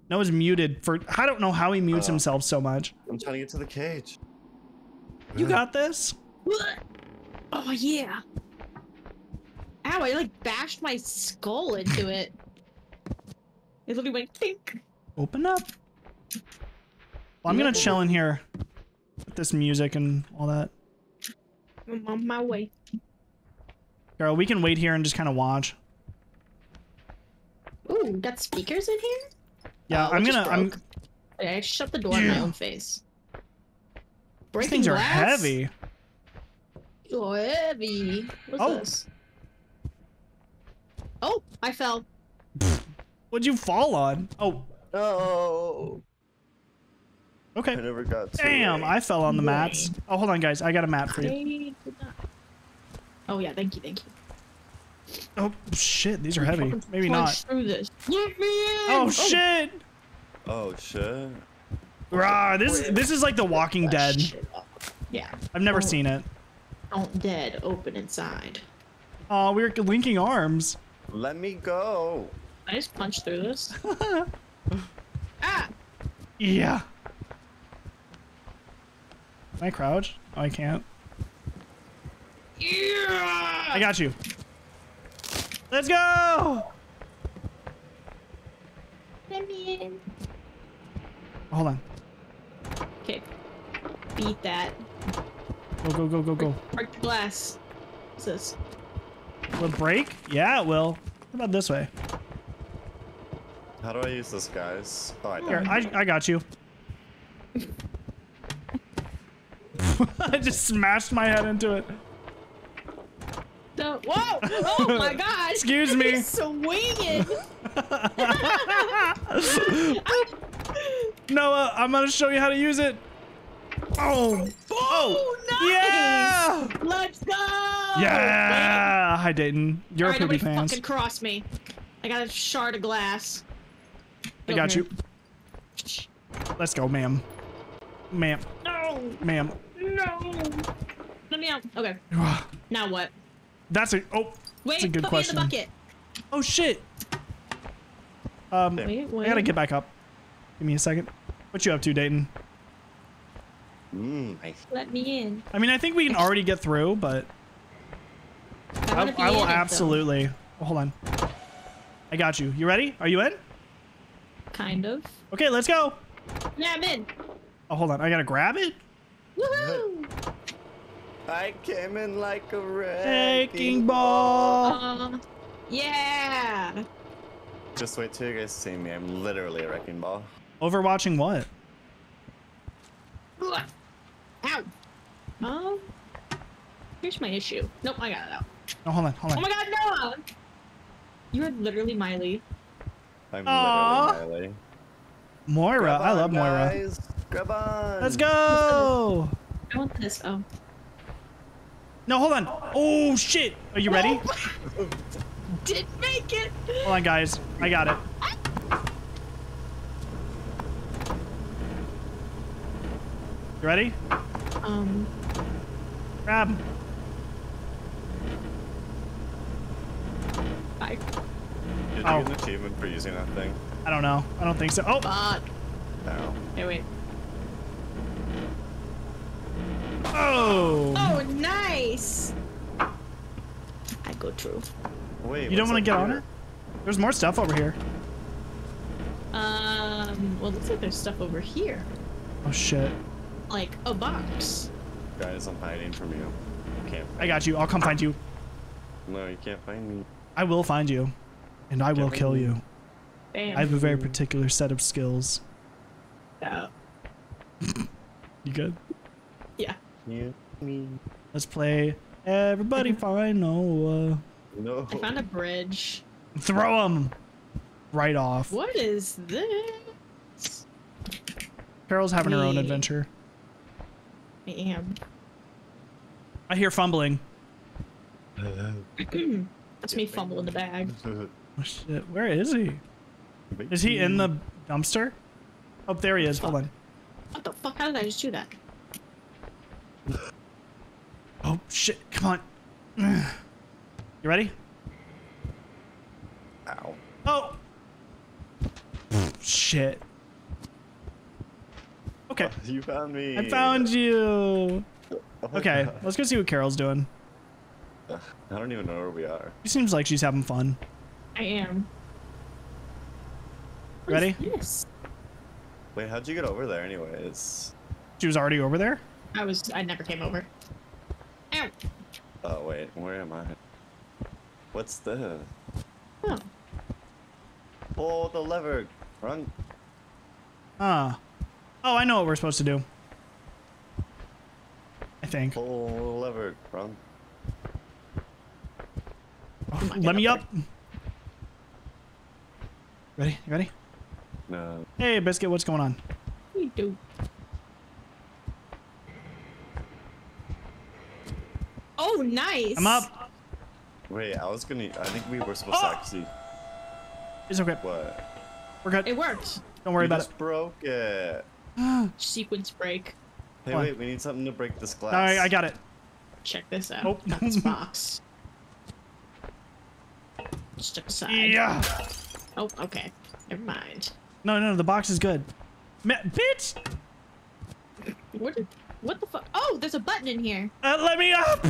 Speaker 1: Noah's muted for. I don't know how he mutes
Speaker 3: Uh.
Speaker 1: himself so much.
Speaker 3: I'm trying to get to the cage.
Speaker 1: You got this?
Speaker 2: Oh yeah. Ow, I like bashed my skull into it. It literally went pink.
Speaker 1: Open up. Well, I'm gonna chill in here with this music and all that.
Speaker 2: I'm on my way.
Speaker 1: Girl, we can wait here and just kind of watch.
Speaker 2: Ooh, got speakers in here?
Speaker 1: Yeah,
Speaker 2: Oh,
Speaker 1: I'm gonna. I'm.
Speaker 2: I shut the door in my own face.
Speaker 1: These
Speaker 2: Breaking
Speaker 1: things are
Speaker 2: glass?
Speaker 1: heavy.
Speaker 2: Oh, heavy. What's
Speaker 1: Oh.
Speaker 2: this? Oh, I fell.
Speaker 1: What'd you fall on? Oh, oh.
Speaker 3: No. I
Speaker 1: okay.
Speaker 3: never got
Speaker 1: Damn,
Speaker 3: it.
Speaker 1: I fell on the mats. Oh, hold on, guys. I got a mat for you.
Speaker 2: Oh yeah, thank you, thank you.
Speaker 1: Oh shit, these are heavy.
Speaker 2: Fucking
Speaker 1: Maybe
Speaker 2: punch
Speaker 1: not.
Speaker 2: Through this. Let me in!
Speaker 1: Oh, oh shit!
Speaker 3: Oh shit.
Speaker 1: Rah, this this is like The Walking Dead.
Speaker 2: Yeah.
Speaker 1: I've never
Speaker 2: Oh.
Speaker 1: seen it.
Speaker 2: Don't dead. Open inside.
Speaker 1: Oh, we're linking arms.
Speaker 3: Let me go.
Speaker 2: I just punched through this. [laughs] ah!
Speaker 1: Yeah. Can I crouch? Oh, I can't.
Speaker 2: Yeah.
Speaker 1: I got you. Let's go!
Speaker 2: Let me in.
Speaker 1: Hold on.
Speaker 2: Okay. Beat that.
Speaker 1: Go, go, go, go, go.
Speaker 2: Break the glass. What's this?
Speaker 1: Will it break? Yeah, it will. How about this way?
Speaker 3: How do I use this, guys? Oh, I
Speaker 1: Here. I, I got you. [laughs] I just smashed my head into it.
Speaker 2: No. Whoa! Oh my [laughs] god!
Speaker 1: Excuse me.
Speaker 2: He's swinging. [laughs]
Speaker 1: Noah, I'm gonna show you how to use it. Oh,
Speaker 2: Oh, nice!
Speaker 1: yeah!
Speaker 2: Let's go!
Speaker 1: Yeah! Hi, Dayton. You're
Speaker 2: Alright,
Speaker 1: a poopy
Speaker 2: nobody
Speaker 1: pants.
Speaker 2: fucking cross me. I got a shard of glass.
Speaker 1: I got
Speaker 2: over
Speaker 1: you. Let's go, ma'am. Ma'am.
Speaker 2: No!
Speaker 1: Ma'am.
Speaker 2: No! Let me out. Okay. [sighs] Now what?
Speaker 1: That's a oh.
Speaker 2: Wait,
Speaker 1: That's a good
Speaker 2: put
Speaker 1: question.
Speaker 2: me in the bucket.
Speaker 1: Oh shit. Um,
Speaker 2: Wait, wait.
Speaker 1: I gotta get back up. Give me a second. What you up to, Dayton?
Speaker 3: Mm, nice.
Speaker 2: Let me in.
Speaker 1: I mean, I think we can already get through, but
Speaker 2: I,
Speaker 1: I, I will
Speaker 2: in it, though.
Speaker 1: absolutely. Oh, hold on. I got you. You ready? Are you in?
Speaker 2: Kind of.
Speaker 1: Okay, let's go.
Speaker 2: Yeah, I'm in.
Speaker 1: Oh, hold on. I gotta grab it.
Speaker 2: Woohoo!
Speaker 3: I came in like a
Speaker 1: wrecking ball.
Speaker 2: Uh, yeah.
Speaker 3: Just wait till you guys see me. I'm literally a wrecking ball.
Speaker 1: Overwatching what?
Speaker 2: Ugh. Ow. Um. Here's my issue. Nope, I got it out.
Speaker 1: Oh, hold on. Hold on.
Speaker 2: Oh my god, Noah! You're literally Miley.
Speaker 3: I'm
Speaker 1: Aw.
Speaker 3: literally Miley.
Speaker 1: Moira.
Speaker 3: Grab
Speaker 1: I
Speaker 3: on,
Speaker 1: love Moira.
Speaker 3: guys. Grab on.
Speaker 1: Let's go.
Speaker 2: I want this. Oh.
Speaker 1: No, hold on. Oh shit. Are you ready? [laughs]
Speaker 2: Did make it!
Speaker 1: Hold on, guys. I got it. You ready?
Speaker 2: Um.
Speaker 1: Grab.
Speaker 2: Bye.
Speaker 3: Did you
Speaker 1: Oh.
Speaker 3: get an achievement for using that thing?
Speaker 1: I don't know. I don't think so. Oh.
Speaker 2: Fuck.
Speaker 3: No.
Speaker 2: Hey, wait.
Speaker 1: Oh.
Speaker 2: Oh, nice! I go true.
Speaker 3: Wait.
Speaker 1: You don't want to
Speaker 3: up
Speaker 1: get on
Speaker 3: here?
Speaker 1: it? There's more stuff over here.
Speaker 2: Um, well, looks like there's stuff over here.
Speaker 1: Oh shit.
Speaker 2: Like a box.
Speaker 3: Guys, I'm hiding from you. You can't.
Speaker 1: I got you. I'll come find you.
Speaker 3: No, you can't find me.
Speaker 1: I will find you. And I will kill you.
Speaker 2: Damn.
Speaker 1: I have a very particular set of skills.
Speaker 2: Yeah. [laughs]
Speaker 1: You good?
Speaker 2: yeah.
Speaker 3: You, me.
Speaker 1: Let's play Everybody mm-hmm. Find Noah.
Speaker 3: No.
Speaker 2: I found a bridge.
Speaker 1: Throw him right off.
Speaker 2: What is this?
Speaker 1: Carol's having her own adventure.
Speaker 2: I am.
Speaker 1: I hear fumbling. [clears throat]
Speaker 2: That's me fumbling the bag. [laughs]
Speaker 1: Oh shit. Where is he? Is he in the dumpster? Oh, there he is. Hold on.
Speaker 2: What the fuck? How did I just do that?
Speaker 1: Oh shit. Come on. You ready?
Speaker 3: Ow.
Speaker 1: Oh. shit. Okay. [laughs]
Speaker 3: You found me.
Speaker 1: I found you.
Speaker 3: Oh
Speaker 1: Okay,
Speaker 3: God.
Speaker 1: let's go see what Carol's doing.
Speaker 3: I don't even know where we are.
Speaker 1: She seems like she's having fun.
Speaker 2: I am. What
Speaker 1: Ready?
Speaker 2: Yes.
Speaker 3: Wait, how'd you get over there, anyways?
Speaker 1: She was already over there?
Speaker 2: I was. I never came over. Ow.
Speaker 3: Oh wait, where am I? What's this?
Speaker 2: Oh.
Speaker 3: Oh, the lever. Run.
Speaker 1: Ah. Oh, I know what we're supposed to do. I think.
Speaker 3: Pull the lever. Run.
Speaker 2: Come on, get
Speaker 1: Let me
Speaker 2: up
Speaker 1: up. Ready? You ready?
Speaker 3: No.
Speaker 1: Hey, Biscuit, what's going on?
Speaker 2: We do? Oh, nice.
Speaker 1: I'm up.
Speaker 3: Wait, I was gonna. I think we were supposed
Speaker 1: Oh!
Speaker 3: to actually.
Speaker 1: It's okay.
Speaker 3: What?
Speaker 1: We're good.
Speaker 2: It worked.
Speaker 1: Don't worry
Speaker 3: you
Speaker 1: about
Speaker 3: just broke it.
Speaker 1: it. [gasps]
Speaker 2: Sequence break.
Speaker 3: Hey, wait, we need something to break this glass.
Speaker 1: All right, I got it.
Speaker 2: Check this out.
Speaker 1: Oh.
Speaker 2: Got this [laughs] box. Step aside.
Speaker 1: Yeah.
Speaker 2: Oh, okay. Never mind.
Speaker 1: No, no, no, the box is good. Ma bitch!
Speaker 2: What did... What the fuck? Oh, there's a button in here.
Speaker 1: Uh, let me up!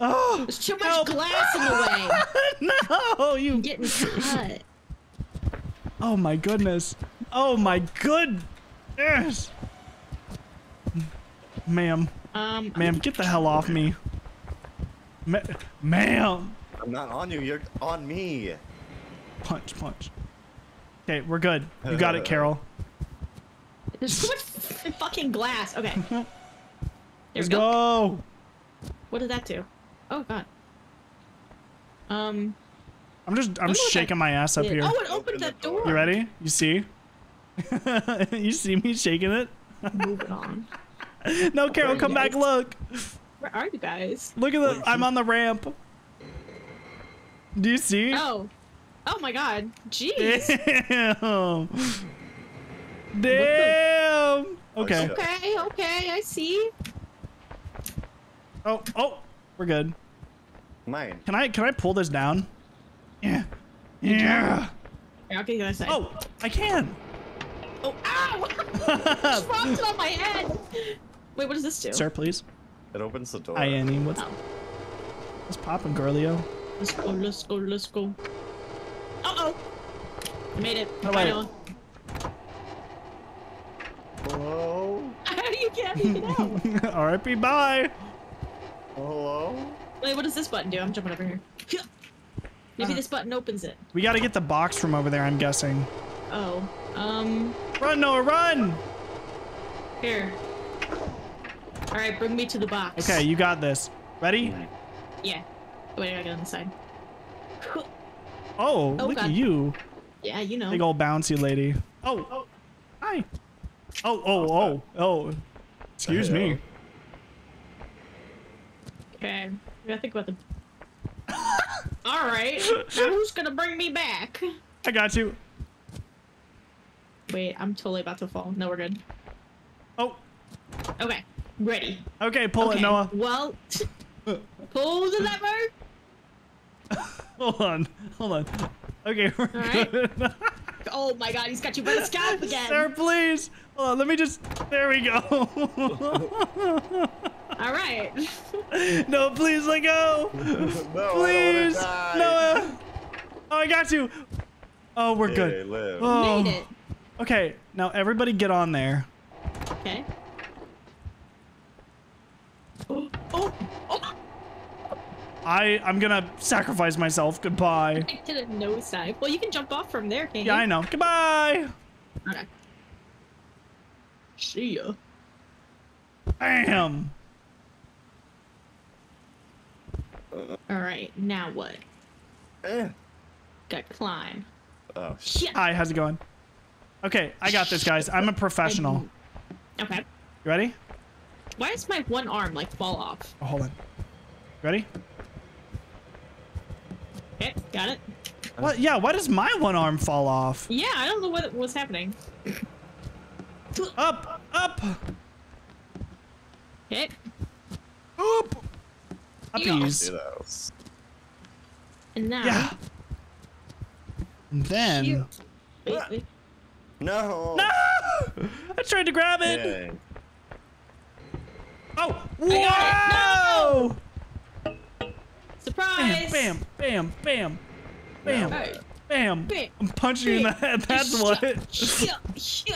Speaker 1: Oh,
Speaker 2: There's too much
Speaker 1: help.
Speaker 2: glass in the way. [laughs]
Speaker 1: no, you.
Speaker 2: I'm getting cut.
Speaker 1: Oh my goodness. Oh my goodness. Ma'am,
Speaker 2: Um,
Speaker 1: ma'am, get the hell off me. Ma- ma'am.
Speaker 3: I'm not on you. You're on me.
Speaker 1: Punch, punch. Okay, we're good. You got it, [laughs] Carol.
Speaker 2: there's too much fucking glass. Okay. [laughs] There
Speaker 1: Let's
Speaker 2: we go.
Speaker 1: go.
Speaker 2: What did that do? Oh god. Um.
Speaker 1: I'm just, I'm shaking my ass up
Speaker 2: did-
Speaker 1: here.
Speaker 2: Oh, it opened
Speaker 3: Open
Speaker 2: that door.
Speaker 3: door.
Speaker 1: You ready? You see? [laughs] you see me shaking it?
Speaker 2: Move it on.
Speaker 1: No, Carol, come back. Look.
Speaker 2: Where are you guys?
Speaker 1: Look at the. I'm on the ramp. Do you see?
Speaker 2: Oh. Oh my god. Jeez.
Speaker 1: Damn. Damn. Okay.
Speaker 2: Okay, okay, I see.
Speaker 1: Oh, oh, we're good.
Speaker 3: Mine.
Speaker 1: Can I can I pull this down? Yeah. Yeah.
Speaker 2: Here, I'll get you the other.
Speaker 1: Oh, I can.
Speaker 2: Oh, ow! [laughs] Just dropped it on my head. Wait, what does this do?
Speaker 1: Sir, please.
Speaker 3: It opens the door.
Speaker 1: Hi, Annie. What's
Speaker 2: Oh.
Speaker 1: what's poppin', girlio?
Speaker 2: Let's go, let's go, let's go. Uh-oh. I made it.
Speaker 1: Oh,
Speaker 2: Bye,
Speaker 1: wait.
Speaker 2: Noah.
Speaker 3: Hello? [laughs]
Speaker 2: you can't make it out. [laughs]
Speaker 1: R.I.P. Bye.
Speaker 3: Hello?
Speaker 2: Wait, what does this button do? I'm jumping over here. [laughs] Maybe
Speaker 1: Uh.
Speaker 2: this button opens it.
Speaker 1: We got to get the box from over there. I'm guessing.
Speaker 2: Oh. Um.
Speaker 1: Run, Noah, run.
Speaker 2: Here. All right, bring me to the box.
Speaker 1: Okay, you got this. Ready?
Speaker 2: Yeah. Wait, I gotta get on the side.
Speaker 1: Oh,
Speaker 2: Oh,
Speaker 1: look at you,
Speaker 2: Yeah, you know.
Speaker 1: big old bouncy lady. Oh, oh, hi. Oh, oh, oh, oh. Excuse me.
Speaker 2: Okay. I gotta think about the. [laughs] All right. Now who's gonna bring me back?
Speaker 1: I got you.
Speaker 2: Wait, I'm totally about to fall. No, we're good.
Speaker 1: Oh,
Speaker 2: Okay, ready.
Speaker 1: okay, pull
Speaker 2: okay.
Speaker 1: it, Noah.
Speaker 2: Well, pull the lever.
Speaker 1: Hold on, hold on. Okay, we're
Speaker 2: right.
Speaker 1: good. [laughs]
Speaker 2: Oh my God, he's got you by the scalp [laughs] again.
Speaker 1: Sir, please. Hold on, let me just. There we go. [laughs]
Speaker 2: All right.
Speaker 1: no, please let go.
Speaker 3: no, I don't wanna
Speaker 1: Please,
Speaker 3: die.
Speaker 1: Noah. Uh, oh, I got you. Oh, we're
Speaker 3: Hey,
Speaker 1: good.
Speaker 3: live.
Speaker 1: Oh.
Speaker 2: Made it.
Speaker 1: Okay, now everybody get on there.
Speaker 2: Okay. [gasps] Oh, oh, oh!
Speaker 1: I I'm gonna sacrifice myself. Goodbye. [laughs]
Speaker 2: I did a nosedive. Well, you can jump off from there, can't
Speaker 1: Yeah, I know. Goodbye.
Speaker 2: Okay. See ya.
Speaker 1: Bam.
Speaker 2: All right, now what?
Speaker 3: Eh.
Speaker 2: Got climb.
Speaker 3: Oh,
Speaker 2: Shit.
Speaker 1: Hi, how's it going? Okay, I got this, guys. I'm a professional.
Speaker 2: Okay.
Speaker 1: You ready?
Speaker 2: Why does my one arm like fall off?
Speaker 1: Oh, hold on. Ready?
Speaker 2: Okay, got it.
Speaker 1: What? Yeah. Why does my one arm fall off?
Speaker 2: Yeah, I don't know what was happening.
Speaker 1: Up, up,
Speaker 2: Okay.
Speaker 1: up. Uppies.
Speaker 3: do those.
Speaker 2: And now.
Speaker 1: Yeah. And then.
Speaker 2: Shoot. Wait, ah. wait.
Speaker 3: No.
Speaker 1: No! I tried to grab it.
Speaker 3: Dang.
Speaker 1: Oh!
Speaker 2: got
Speaker 1: Whoa!
Speaker 2: Surprise!
Speaker 1: Bam! Bam! Bam! Bam! Bam!
Speaker 2: Hey.
Speaker 1: Bam!
Speaker 2: Bam.
Speaker 1: I'm punching you in the head. That's what.
Speaker 2: Shit, [laughs] shit.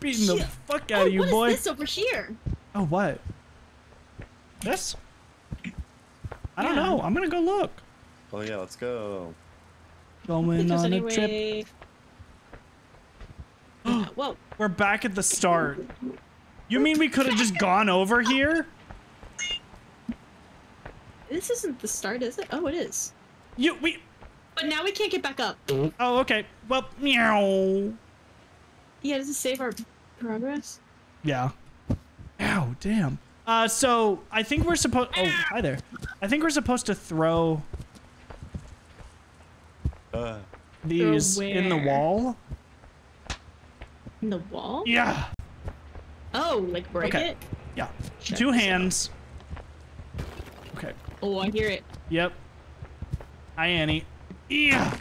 Speaker 1: Beating the
Speaker 2: shit.
Speaker 1: fuck
Speaker 2: Oh,
Speaker 1: out of you,
Speaker 2: what is
Speaker 1: boy.
Speaker 2: this over here?
Speaker 1: Oh, what? This? I don't
Speaker 2: Yeah.
Speaker 1: know. I'm gonna go look.
Speaker 3: Oh yeah, let's go.
Speaker 1: Going on a
Speaker 2: any
Speaker 1: trip.
Speaker 2: way- [gasps] Yeah, Whoa.
Speaker 1: We're back at the start. You mean we could have just gone over here?
Speaker 2: This isn't the start, is it? Oh, it is.
Speaker 1: You we.
Speaker 2: But now we can't get back up.
Speaker 1: Oh, okay. Well, meow.
Speaker 2: Yeah, does it save our progress?
Speaker 1: Yeah. Ow, damn. Uh, so I think we're supposed. Oh, hi there. I think we're supposed to throw
Speaker 3: Uh,
Speaker 1: these in the wall.
Speaker 2: In the wall?
Speaker 1: Yeah.
Speaker 2: Oh, like break
Speaker 1: Okay.
Speaker 2: it?
Speaker 1: Yeah.
Speaker 2: Check
Speaker 1: Two
Speaker 2: this out.
Speaker 1: hands. Okay.
Speaker 2: Oh, I hear it.
Speaker 1: Yep. Hi, Annie. Yeah.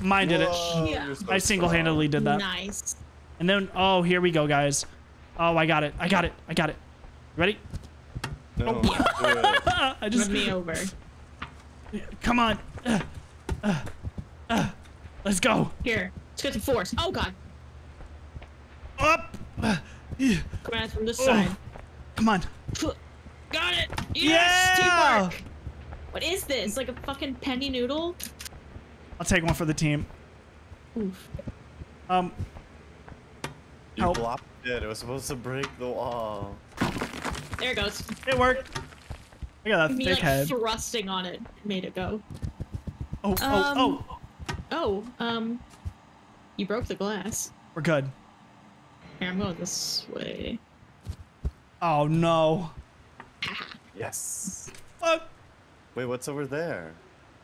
Speaker 1: Mine did it.
Speaker 2: Yeah.
Speaker 3: so
Speaker 1: I single-handedly did that.
Speaker 2: Nice.
Speaker 1: And then, oh, here we go, guys. Oh, I got it. I got it. I got it. Ready?
Speaker 3: No, do it. [laughs]
Speaker 1: I
Speaker 2: Run
Speaker 1: just
Speaker 2: me over.
Speaker 1: come on. Uh, uh, uh, let's go.
Speaker 2: Here, let's get some force. Oh god,
Speaker 1: Up. Uh, yeah.
Speaker 2: come at us from this
Speaker 1: Oh.
Speaker 2: side.
Speaker 1: Come on.
Speaker 2: Got it. Yes,
Speaker 1: Yeah!
Speaker 2: teamwork. What is this? Like a fucking penny noodle?
Speaker 1: I'll take one for the team.
Speaker 2: Oof.
Speaker 1: Um,
Speaker 3: You
Speaker 1: Help.
Speaker 3: blocked it. It was supposed to break the wall.
Speaker 2: There it goes.
Speaker 1: it worked. I got that
Speaker 2: Me
Speaker 1: thick
Speaker 2: like
Speaker 1: head.
Speaker 2: thrusting on it made it go.
Speaker 1: Oh, oh,
Speaker 2: Um,
Speaker 1: oh.
Speaker 2: Oh, um, you broke the glass.
Speaker 1: We're good.
Speaker 2: Here, I'm going this way.
Speaker 1: Oh no.
Speaker 3: Yes.
Speaker 1: Fuck.
Speaker 3: Wait, what's over there?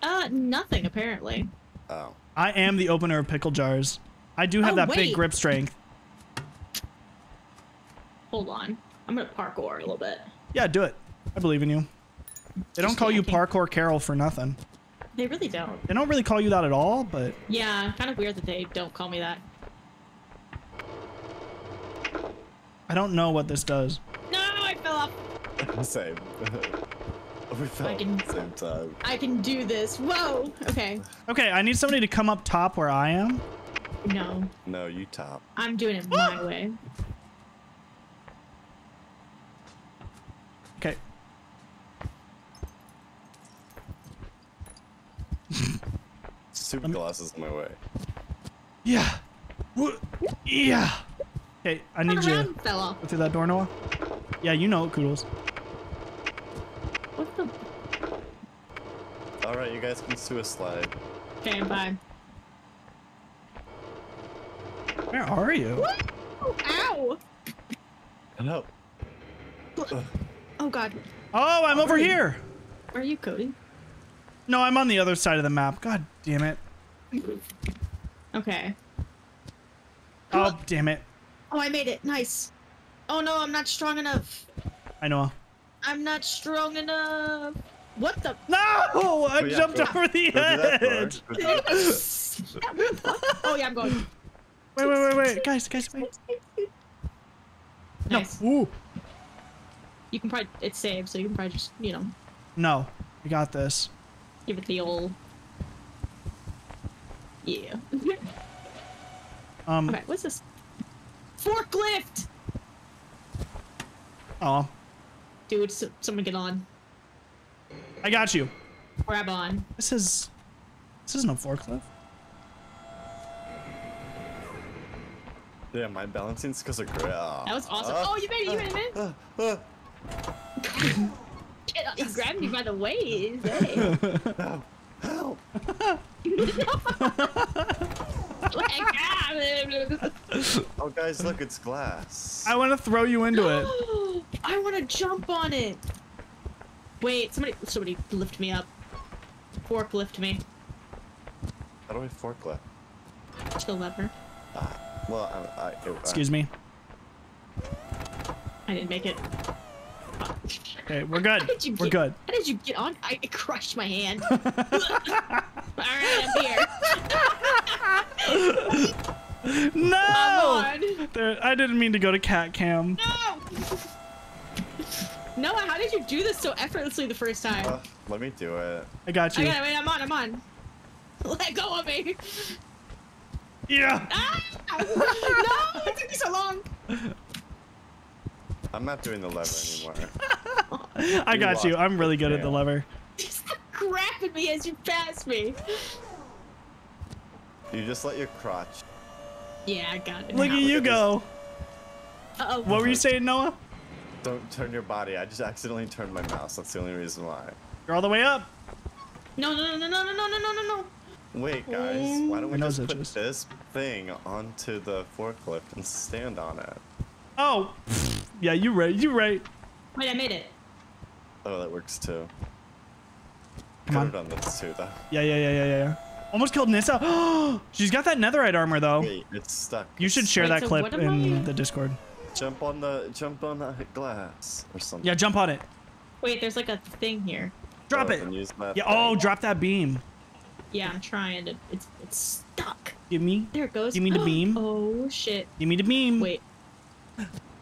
Speaker 2: Uh, nothing apparently.
Speaker 3: Oh.
Speaker 1: I am the opener of pickle jars. I do have
Speaker 2: Oh,
Speaker 1: that big grip strength.
Speaker 2: Hold on. I'm gonna parkour a little bit.
Speaker 1: Yeah, do it. I believe in you. They don't
Speaker 2: Just
Speaker 1: call you
Speaker 2: walking.
Speaker 1: parkour Carol for nothing.
Speaker 2: They really don't.
Speaker 1: They don't really call you that at all, but
Speaker 2: Yeah, kind of weird that they don't call me that.
Speaker 1: I don't know what this does.
Speaker 2: No, I fell off. [laughs]
Speaker 3: Same. [laughs] we fell at
Speaker 2: can-
Speaker 3: the same time.
Speaker 2: I can do this. Whoa. Okay.
Speaker 1: Okay, I need somebody to come up top where I am.
Speaker 2: No,
Speaker 3: No, you top.
Speaker 2: I'm doing it my way. [gasps]
Speaker 1: Okay.
Speaker 3: Super glasses in my way.
Speaker 1: Yeah. Woo- Yeah. Okay, I need
Speaker 2: Turn
Speaker 1: you
Speaker 2: around, fell off.
Speaker 1: go through that door, Noah. Yeah, you know it, Koodles.
Speaker 2: What the?
Speaker 3: Alright, you guys can suicide.
Speaker 2: Okay, bye.
Speaker 1: Where are you?
Speaker 2: Ow!
Speaker 3: No.
Speaker 2: Oh god.
Speaker 1: Oh, I'm over here.
Speaker 2: Where are you, Cody?
Speaker 1: No, I'm on the other side of the map. God damn it.
Speaker 2: Okay.
Speaker 1: Oh, damn it.
Speaker 2: Oh, I made it. Nice. Oh no, I'm not strong enough.
Speaker 1: I know.
Speaker 2: I'm not strong enough. What the?
Speaker 1: No! [laughs] I
Speaker 3: Oh, yeah,
Speaker 1: jumped
Speaker 3: go-
Speaker 1: over the
Speaker 3: Go do that door.
Speaker 1: edge.
Speaker 3: Go do that-
Speaker 2: oh yeah, I'm going.
Speaker 1: Wait, wait, wait, wait. Guys, guys, wait. No.
Speaker 2: Nice.
Speaker 1: Ooh.
Speaker 2: You can probably it's saved, so you can probably just you know
Speaker 1: No. We got this.
Speaker 2: give it the old. Yeah. [laughs]
Speaker 1: Um,
Speaker 2: okay, what's this? Forklift.
Speaker 1: oh.
Speaker 2: Dude, s someone get on.
Speaker 1: I got you.
Speaker 2: Grab on.
Speaker 1: This is... This isn't a forklift.
Speaker 3: Yeah, my balancing skills are great.
Speaker 2: That was awesome.
Speaker 3: Ah,
Speaker 2: oh, you made it. You made it, man.
Speaker 3: ah,
Speaker 2: Get on- You grabbed me by the waist. Hey.
Speaker 3: ah, [laughs] help! [laughs] [laughs]
Speaker 2: Like, [laughs]
Speaker 3: Oh, guys, look, it's glass.
Speaker 1: I want to throw you into it. [gasps]
Speaker 2: I want to jump on it. Wait, somebody, somebody lift me up. Fork lift me
Speaker 3: How do I forklift?
Speaker 2: to the lever.
Speaker 3: Ah, well, I, I, it,
Speaker 1: Excuse me.
Speaker 2: I didn't make it.
Speaker 1: Okay, we're good.
Speaker 2: How did you
Speaker 1: We're
Speaker 2: get,
Speaker 1: good.
Speaker 2: How did you get on? I crushed my hand. [laughs] All right, I'm here. [laughs]
Speaker 1: No! There, I didn't mean to go to cat cam.
Speaker 2: No. Noah, how did you do this so effortlessly the first time?
Speaker 3: Uh, let me do it.
Speaker 1: I got you.
Speaker 2: I
Speaker 1: you.
Speaker 2: got it. Wait, I'm on. I'm on. [laughs] Let go of me.
Speaker 1: Yeah.
Speaker 2: Ah! no, it took me so long.
Speaker 3: I'm not doing the lever anymore. [laughs]
Speaker 1: I
Speaker 3: You
Speaker 1: got you. I'm really
Speaker 3: the
Speaker 1: good at the
Speaker 3: cam.
Speaker 1: lever.
Speaker 2: Stop grabbing me as you pass me.
Speaker 3: You just let your crotch.
Speaker 2: Yeah, I got it.
Speaker 1: Look at you go.
Speaker 2: Uh oh.
Speaker 1: What were you saying, Noah?
Speaker 3: Don't turn your body. I just accidentally turned my mouse. That's the only reason why.
Speaker 1: You're all the way up.
Speaker 2: No, no, no, no, no, no, no, no, no, no.
Speaker 3: Wait, guys. Why don't we just put this thing onto the forklift and stand on it?
Speaker 1: Oh. Yeah, you right. You right.
Speaker 2: Wait, I made it.
Speaker 3: Oh, that works too.
Speaker 1: Come
Speaker 3: Could
Speaker 1: on.
Speaker 3: have done this too, though.
Speaker 1: Yeah, yeah, yeah, yeah, yeah, yeah. Almost killed Nissa. [gasps] She's got that netherite armor though.
Speaker 3: Wait, it's stuck.
Speaker 1: You should share
Speaker 2: Wait,
Speaker 1: that
Speaker 2: so
Speaker 1: clip in
Speaker 2: I-
Speaker 1: the Discord.
Speaker 3: Jump on the jump on the glass or something.
Speaker 1: Yeah, jump on it.
Speaker 2: Wait, there's like a thing here.
Speaker 1: Drop
Speaker 3: Oh,
Speaker 1: it.
Speaker 3: use that
Speaker 1: Yeah. Oh, drop that beam.
Speaker 2: Yeah, I'm trying to. It's it's stuck.
Speaker 1: Give me.
Speaker 2: There it goes.
Speaker 1: Give me the beam. [gasps]
Speaker 2: Oh shit.
Speaker 1: Give me the beam.
Speaker 2: Wait.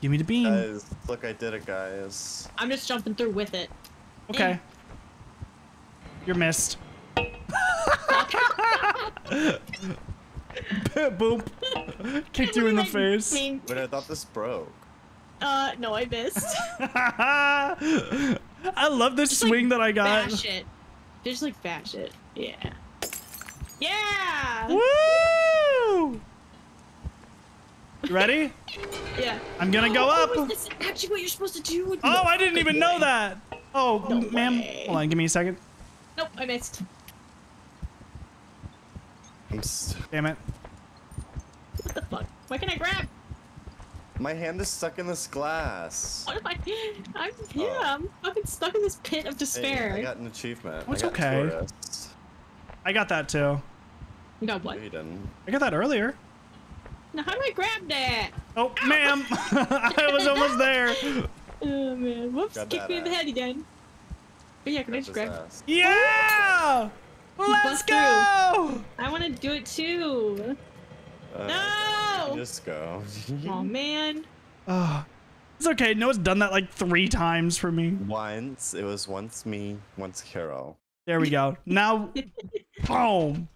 Speaker 1: Give me the beam.
Speaker 3: Guys, look, I did it, guys.
Speaker 2: I'm just jumping through with it.
Speaker 1: okay. You're missed. [laughs] [laughs] Boom. Kicked you in the face.
Speaker 2: ding.
Speaker 3: Wait, I thought this broke.
Speaker 2: Uh, no, I missed. [laughs]
Speaker 1: I love this
Speaker 2: Just, like,
Speaker 1: swing that I got.
Speaker 2: Bash it. Just like bash it. Yeah. Yeah.
Speaker 1: Woo! You ready?
Speaker 2: Yeah.
Speaker 1: I'm gonna go
Speaker 2: Oh,
Speaker 1: up.
Speaker 2: Is this actually what you're supposed to do?
Speaker 1: Oh, I didn't even know that. Oh,
Speaker 2: No
Speaker 1: ma'am. Hold on, give me a second.
Speaker 2: Nope, I missed.
Speaker 3: I'm
Speaker 1: Damn it.
Speaker 2: What the fuck? Why can I grab?
Speaker 3: My hand is stuck in this glass.
Speaker 2: What am I? I'm oh. yeah.
Speaker 3: Oh.
Speaker 2: I'm fucking stuck in this pit of
Speaker 3: Hey,
Speaker 2: despair.
Speaker 3: I got an achievement.
Speaker 1: Oh, it's
Speaker 3: I
Speaker 1: okay.
Speaker 3: tourist.
Speaker 1: I got that too.
Speaker 2: You got what?
Speaker 3: No, you didn't.
Speaker 1: I got that earlier.
Speaker 2: Now how do I grab that?
Speaker 1: Oh, ma'am. [laughs] [laughs] I was almost there.
Speaker 2: Oh man, whoops!
Speaker 3: Grab
Speaker 2: Kick me in the head again. But yeah, can I
Speaker 3: Grab
Speaker 2: just grab?
Speaker 3: ass.
Speaker 1: Yeah! Let's
Speaker 2: Bust through.
Speaker 1: go!
Speaker 2: I want to do it too.
Speaker 3: Uh,
Speaker 2: No!
Speaker 3: Just go. [laughs]
Speaker 2: Oh man.
Speaker 1: Oh, it's okay. Noah's done that like three times for me.
Speaker 3: once, it was once me, once Carol.
Speaker 1: There we go. Now, boom.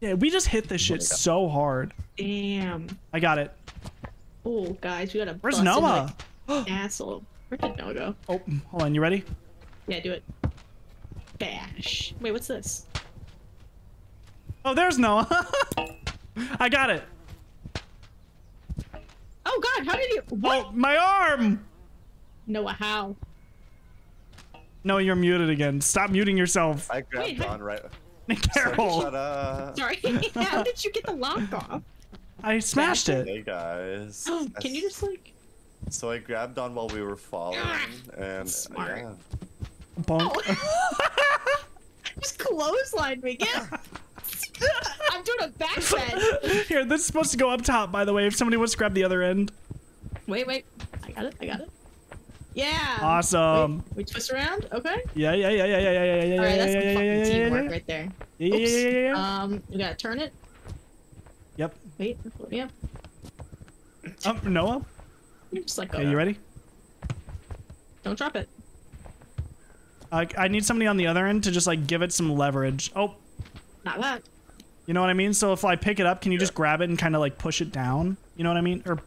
Speaker 1: Yeah, we just hit this shit so hard.
Speaker 2: Damn.
Speaker 1: I got it.
Speaker 2: Oh guys, we got a.
Speaker 1: Where's
Speaker 2: bust into,
Speaker 1: Noah?
Speaker 2: like, [gasps] asshole. Where did Noah go?
Speaker 1: Oh, hold on. You ready?
Speaker 2: Yeah, do it. Bash. Wait, what's this?
Speaker 1: Oh, there's Noah. [laughs] I got it.
Speaker 2: Oh God, how did you? What?
Speaker 1: Oh, my arm.
Speaker 2: Noah, how?
Speaker 1: No, you're muted again. Stop muting yourself.
Speaker 3: I grabbed
Speaker 2: Wait,
Speaker 3: on right. [laughs]
Speaker 1: Carol,
Speaker 3: Shut up.
Speaker 2: Sorry. [laughs] how did you get the lock off?
Speaker 1: I smashed it.
Speaker 3: Hey guys. [gasps]
Speaker 2: Can you just like?
Speaker 3: So I grabbed on while we were falling, ah, and
Speaker 2: Smart.
Speaker 3: yeah.
Speaker 1: Bonk. Oh. [laughs]
Speaker 2: Just clothesline me. Yeah. I'm doing a back bend.
Speaker 1: Here, this is supposed to go up top, by the way. If somebody wants to grab the other end.
Speaker 2: Wait, wait. I got it. I got it. Yeah.
Speaker 1: Awesome.
Speaker 2: Wait, we twist around. Okay.
Speaker 1: Yeah, yeah, yeah, yeah, yeah, yeah, yeah, yeah,
Speaker 2: All right, that's
Speaker 1: yeah,
Speaker 2: some fucking
Speaker 1: yeah,
Speaker 2: teamwork
Speaker 1: yeah.
Speaker 2: right there.
Speaker 1: Yeah, yeah,
Speaker 2: Oops.
Speaker 1: yeah, yeah, yeah.
Speaker 2: Um, we gotta turn it.
Speaker 1: Yep.
Speaker 2: Wait. Yep.
Speaker 1: Um, Noah.
Speaker 2: You Just let go.
Speaker 1: Okay, you ready?
Speaker 2: Don't drop it.
Speaker 1: Uh, I need somebody on the other end to just like give it some leverage. Oh,
Speaker 2: Not that.
Speaker 1: you know what I mean? So if I pick it up, can you just grab it and kind of like push it down? You know what I mean? Or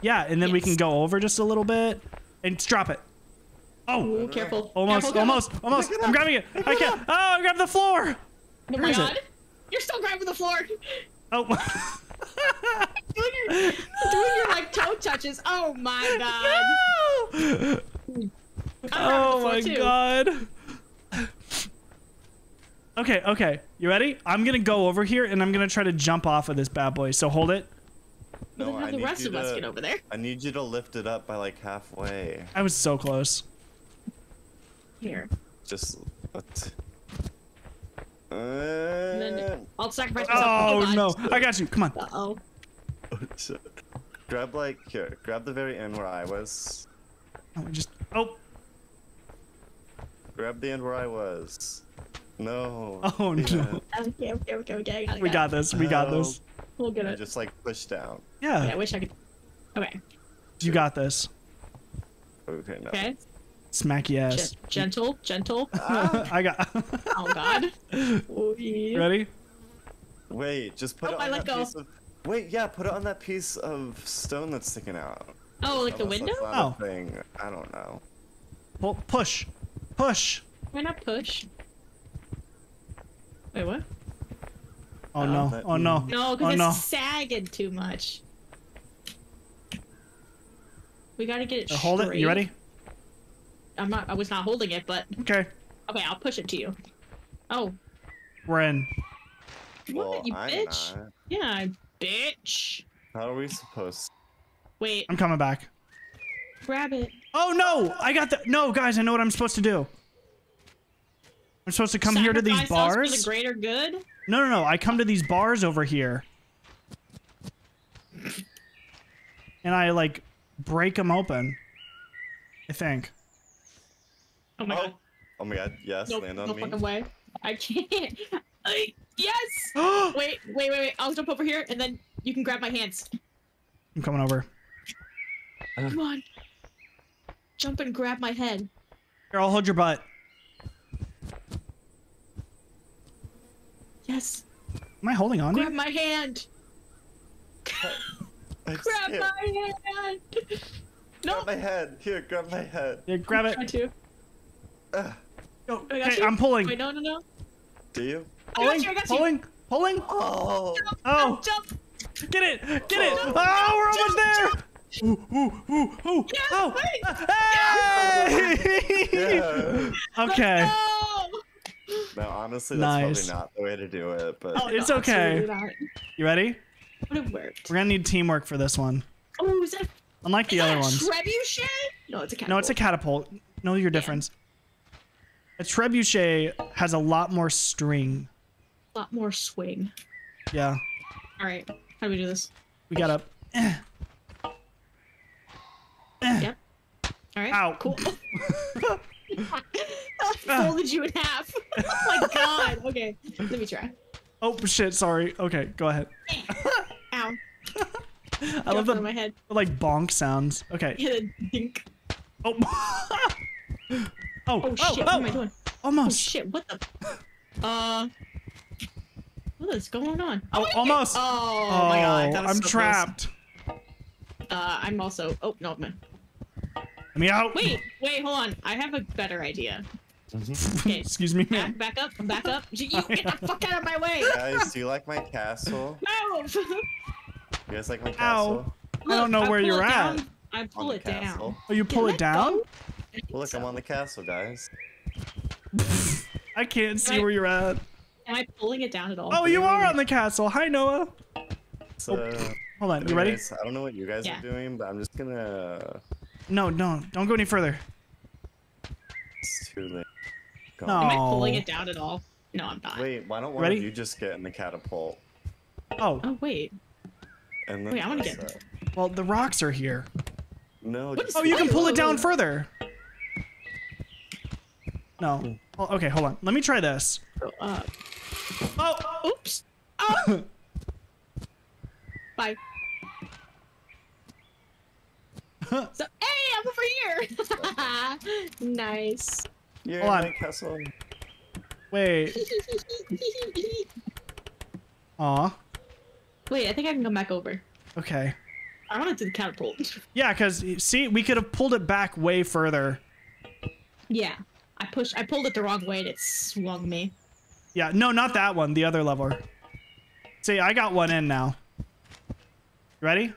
Speaker 1: yeah, and then we can go over just a little bit and drop it. Oh,
Speaker 2: Ooh, careful.
Speaker 1: almost,
Speaker 2: Careful,
Speaker 1: almost,
Speaker 2: careful.
Speaker 1: almost. Oh, I'm grabbing it. I can't. Oh, I grabbed the floor.
Speaker 2: Oh my
Speaker 1: it?
Speaker 2: god. You're still grabbing the floor.
Speaker 1: Oh. [laughs]
Speaker 2: doing your, doing your like toe touches. Oh my god. I'm
Speaker 1: oh my
Speaker 2: too.
Speaker 1: god. Okay, okay. You ready? I'm gonna go over here and I'm gonna try to jump off of this bad boy. So hold it.
Speaker 2: Well,
Speaker 3: No,
Speaker 2: have
Speaker 3: I
Speaker 2: the
Speaker 3: need
Speaker 2: rest
Speaker 3: you
Speaker 2: of us
Speaker 3: to-
Speaker 2: get over there.
Speaker 3: I need you to lift it up by like halfway.
Speaker 1: I was so close.
Speaker 2: Here.
Speaker 3: Just. What? Uh,
Speaker 2: And then I'll sacrifice myself.
Speaker 1: Oh no! I got you. Come on.
Speaker 2: Uh oh.
Speaker 3: shit. [laughs] grab like here. Grab the very end where I was.
Speaker 1: Oh, just. Oh.
Speaker 3: Grab the end where I was. No.
Speaker 1: Oh
Speaker 3: Yeah.
Speaker 1: no.
Speaker 2: Okay, okay, okay, okay. Got it.
Speaker 1: We
Speaker 2: got
Speaker 1: got this. We got this.
Speaker 2: It. We'll get
Speaker 3: And
Speaker 2: it.
Speaker 3: just like push down.
Speaker 2: Yeah, I wish I could. Okay.
Speaker 1: You got this.
Speaker 3: Okay, no.
Speaker 2: Okay.
Speaker 1: Smack your ass.
Speaker 2: Gen- gentle, gentle. [laughs]
Speaker 1: I got. [laughs]
Speaker 2: Oh god. [laughs]
Speaker 1: Ready?
Speaker 3: Wait, just put
Speaker 2: Oh,
Speaker 3: it
Speaker 2: I
Speaker 3: on
Speaker 2: let
Speaker 3: that
Speaker 2: go.
Speaker 3: piece of. Wait, yeah, put it on that piece of stone that's sticking out.
Speaker 2: Oh, like the window?
Speaker 1: Oh.
Speaker 3: thing. I don't know.
Speaker 1: Pull, push. Push.
Speaker 2: Why not push? Wait, what?
Speaker 1: Oh
Speaker 2: Oh.
Speaker 1: no. Oh no.
Speaker 2: No,
Speaker 1: Oh
Speaker 2: because
Speaker 1: no.
Speaker 2: it's sagging too much. We gotta get it
Speaker 1: Uh, Hold it.
Speaker 2: straight.
Speaker 1: You ready?
Speaker 2: I'm not. I was not holding it, but
Speaker 1: Okay.
Speaker 2: okay, I'll push it to you. Oh,
Speaker 1: We're in.
Speaker 3: Well,
Speaker 2: what, you
Speaker 3: I'm
Speaker 2: bitch?
Speaker 3: not.
Speaker 2: Yeah, bitch.
Speaker 3: How are we supposed?
Speaker 2: Wait,
Speaker 1: I'm coming back.
Speaker 2: grab it.
Speaker 1: Oh no! I got the. No, guys, I know what I'm supposed to do. I'm supposed to come here to these
Speaker 2: Sacrifice us
Speaker 1: bars.
Speaker 2: for the greater good.
Speaker 1: No, no, no. I come to these bars over here. And I like break them open. I think.
Speaker 2: Oh my
Speaker 3: Oh.
Speaker 2: god.
Speaker 3: Oh my god, yes,
Speaker 2: Nope,
Speaker 3: land
Speaker 2: no
Speaker 3: on me.
Speaker 2: fucking way. I can't. [laughs] I, yes.
Speaker 1: I'm [gasps]
Speaker 2: Wait, wait, wait, wait. I'll jump over here, and then you can grab my hands.
Speaker 1: I'm coming over.
Speaker 2: Come on. Jump and grab my head.
Speaker 1: Here, I'll hold your butt.
Speaker 2: Yes.
Speaker 1: Am I holding on
Speaker 2: Grab
Speaker 1: you?
Speaker 2: my hand.
Speaker 3: I
Speaker 2: Grab
Speaker 3: can't.
Speaker 2: my hand. No.
Speaker 3: Grab my head. Here, grab my head.
Speaker 1: Yeah, grab
Speaker 2: Try
Speaker 1: it.
Speaker 2: to.
Speaker 3: Ugh.
Speaker 1: Go.
Speaker 2: I got
Speaker 1: Okay, oh,
Speaker 2: you.
Speaker 1: I'm pulling.
Speaker 2: Wait, no, no, no.
Speaker 3: Do you?
Speaker 2: I got
Speaker 1: Pulling,
Speaker 2: you. I got you.
Speaker 1: pulling, pulling.
Speaker 3: Oh.
Speaker 2: Jump,
Speaker 1: Oh.
Speaker 2: jump, jump.
Speaker 1: Get it, get it.
Speaker 3: Oh.
Speaker 1: Oh, we're almost there. Ooh, ooh, ooh, ooh.
Speaker 2: Yes,
Speaker 1: oh. Hey!
Speaker 3: Yeah. [laughs]
Speaker 1: okay.
Speaker 2: No.
Speaker 3: No, honestly, that's
Speaker 1: Nice.
Speaker 3: probably not the way to do it. But
Speaker 2: Oh,
Speaker 1: It's okay.
Speaker 2: absolutely not.
Speaker 1: You ready?
Speaker 2: Would have worked.
Speaker 1: We're gonna need teamwork for this one.
Speaker 2: Oh, is that, is
Speaker 1: Unlike the
Speaker 2: that
Speaker 1: other
Speaker 2: a
Speaker 1: ones.
Speaker 2: trebuchet? No, it's a catapult.
Speaker 1: No, it's a catapult. Know your difference. A trebuchet has a lot more string.
Speaker 2: A lot more swing.
Speaker 1: Yeah.
Speaker 2: All right. How do we do this?
Speaker 1: We gotta. eh. Eh.
Speaker 2: Yep. All right.
Speaker 1: Ow.
Speaker 2: Cool. [laughs] [laughs] I folded you in half. [laughs] oh my god. Okay. Let me try.
Speaker 1: Oh shit! Sorry. Okay, go ahead.
Speaker 2: Ow. [laughs]
Speaker 1: I love the
Speaker 2: my head.
Speaker 1: like bonk sounds. Okay.
Speaker 2: A dink. [laughs]
Speaker 1: Oh. oh.
Speaker 2: Oh shit. What am I doing? Oh shit. What the? Uh. What is going on?
Speaker 1: Oh,
Speaker 2: wait.
Speaker 1: almost.
Speaker 2: Oh,
Speaker 1: Oh,
Speaker 2: my god.
Speaker 1: I'm
Speaker 2: so close.
Speaker 1: trapped.
Speaker 2: Uh, I'm also. Oh no, man.
Speaker 1: Let me out.
Speaker 2: Wait, wait, hold on. I have a better idea. Mm-hmm. Okay. [laughs]
Speaker 1: Excuse me,
Speaker 2: Back,
Speaker 1: man.
Speaker 2: back up, back up. You get the fuck out of my way.
Speaker 3: guys, do you like my castle? [laughs]
Speaker 2: Move.
Speaker 3: You guys like my castle?
Speaker 1: I don't know
Speaker 2: Look,
Speaker 1: where you're at.
Speaker 2: down. I pull
Speaker 3: On the
Speaker 2: it down.
Speaker 3: castle.
Speaker 1: Oh, you pull
Speaker 2: Let
Speaker 1: it down?
Speaker 3: Well, look, I'm on the castle, guys.
Speaker 1: I can't see
Speaker 2: Right.
Speaker 1: where you're at.
Speaker 2: Am I pulling it down at all?
Speaker 1: Oh, you are on the castle. Hi, Noah.
Speaker 3: So, oh,
Speaker 1: Hold on. You ready?
Speaker 3: anyways, I don't know what you guys
Speaker 2: Yeah.
Speaker 3: are doing, but I'm just gonna.
Speaker 1: No, no. Don't go any further.
Speaker 3: It's too late. Go
Speaker 1: No.
Speaker 3: on.
Speaker 2: Am I pulling
Speaker 1: Oh.
Speaker 2: it down at all? No, I'm not.
Speaker 3: Wait, why don't one
Speaker 1: Ready?
Speaker 3: of you just get in the catapult?
Speaker 1: Oh,
Speaker 2: Oh wait.
Speaker 3: And then
Speaker 2: Wait, I wanna get-
Speaker 1: well, the rocks are here.
Speaker 3: No.
Speaker 2: What
Speaker 3: just-
Speaker 1: Oh, you can pull it down
Speaker 2: oh.
Speaker 1: further. No. Hmm. Oh, okay, hold on. Let me try this.
Speaker 2: Go up.
Speaker 1: Oh,
Speaker 2: Oops. Oh. [laughs] Bye. So, hey, I'm over here. [laughs] nice.
Speaker 3: You're
Speaker 1: Hold
Speaker 3: in
Speaker 1: on.
Speaker 3: my castle.
Speaker 1: wait. [laughs] Aw.
Speaker 2: Wait, I think I can come back over.
Speaker 1: Okay.
Speaker 2: I want to do the catapult.
Speaker 1: Yeah, because, see, we could have pulled it back way further.
Speaker 2: yeah. I pushed. I pulled it the wrong way and it swung me.
Speaker 1: Yeah, no, not that one. The other lever. See, I got one in now. Ready?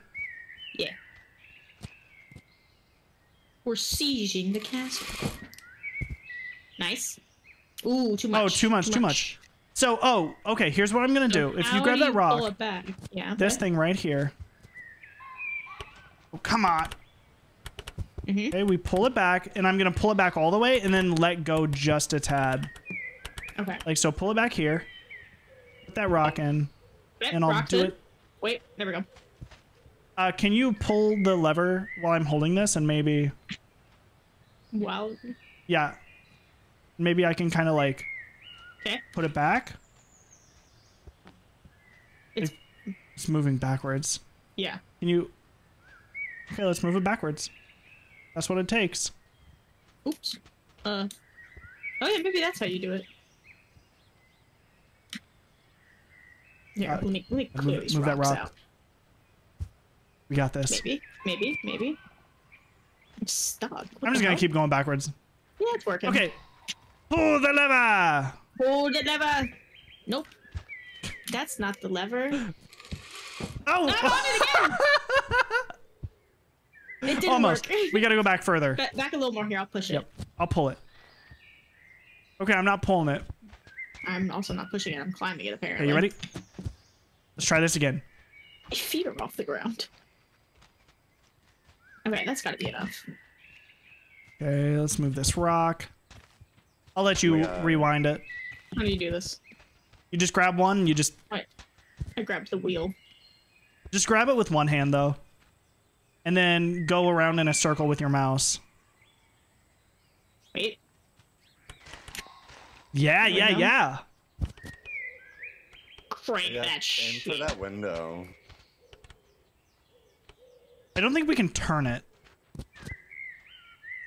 Speaker 2: Yeah. We're sieging the castle. Nice. Ooh, too much.
Speaker 1: Oh, too much, too much. So, oh, okay, here's what I'm going to do. If you grab that
Speaker 2: Pull
Speaker 1: rock,
Speaker 2: it back. Yeah.
Speaker 1: this thing right here. Oh, come on.
Speaker 2: Mhm.
Speaker 1: Okay, we pull it back, and I'm going to pull it back all the way and then let go just a tad.
Speaker 2: Okay.
Speaker 1: Like, so pull it back here. Put that rock in, and I'll do
Speaker 2: in.
Speaker 1: it.
Speaker 2: Wait, there we go.
Speaker 1: Uh, can you pull the lever while I'm holding this and maybe,
Speaker 2: Wow.
Speaker 1: yeah, maybe I can kind of like
Speaker 2: Okay.
Speaker 1: put it back?
Speaker 2: It's
Speaker 1: It's moving backwards.
Speaker 2: yeah.
Speaker 1: Can you? Okay, let's move it backwards. That's what it takes.
Speaker 2: Oops. Uh. Oh yeah, maybe that's how you do it. Yeah,
Speaker 1: Uh,
Speaker 2: let me let me
Speaker 1: move
Speaker 2: clear
Speaker 1: it-
Speaker 2: these
Speaker 1: move that rock.
Speaker 2: out.
Speaker 1: We got this.
Speaker 2: Maybe, maybe, maybe. I'm stuck. What
Speaker 1: I'm just gonna
Speaker 2: hell?
Speaker 1: keep going backwards.
Speaker 2: Yeah, it's working.
Speaker 1: Okay. Pull the lever.
Speaker 2: Hold the lever. Nope. That's not the lever. Oh! i It
Speaker 1: Oh, [laughs]
Speaker 2: didn't
Speaker 1: almost.
Speaker 2: work.
Speaker 1: We gotta go back further.
Speaker 2: Ba- back a little more here. I'll push it.
Speaker 1: Yep. I'll pull it. Okay, I'm not pulling it.
Speaker 2: I'm also not pushing it. I'm climbing it apparently.
Speaker 1: Are you ready? Let's try this again.
Speaker 2: My feet are off the ground. Okay, that's gotta be enough.
Speaker 1: Okay, let's move this rock. I'll let you
Speaker 3: We uh,
Speaker 1: rewind it.
Speaker 2: How do you do this?
Speaker 1: You just grab one. You just
Speaker 2: Wait. I grabbed the wheel.
Speaker 1: just grab it with one hand though, and then go around in a circle with your mouse.
Speaker 2: Wait.
Speaker 1: Yeah, yeah, yeah.
Speaker 2: Crank
Speaker 3: Yeah,
Speaker 2: that
Speaker 3: aim
Speaker 2: shit.
Speaker 3: for that window.
Speaker 1: I don't think we can turn it.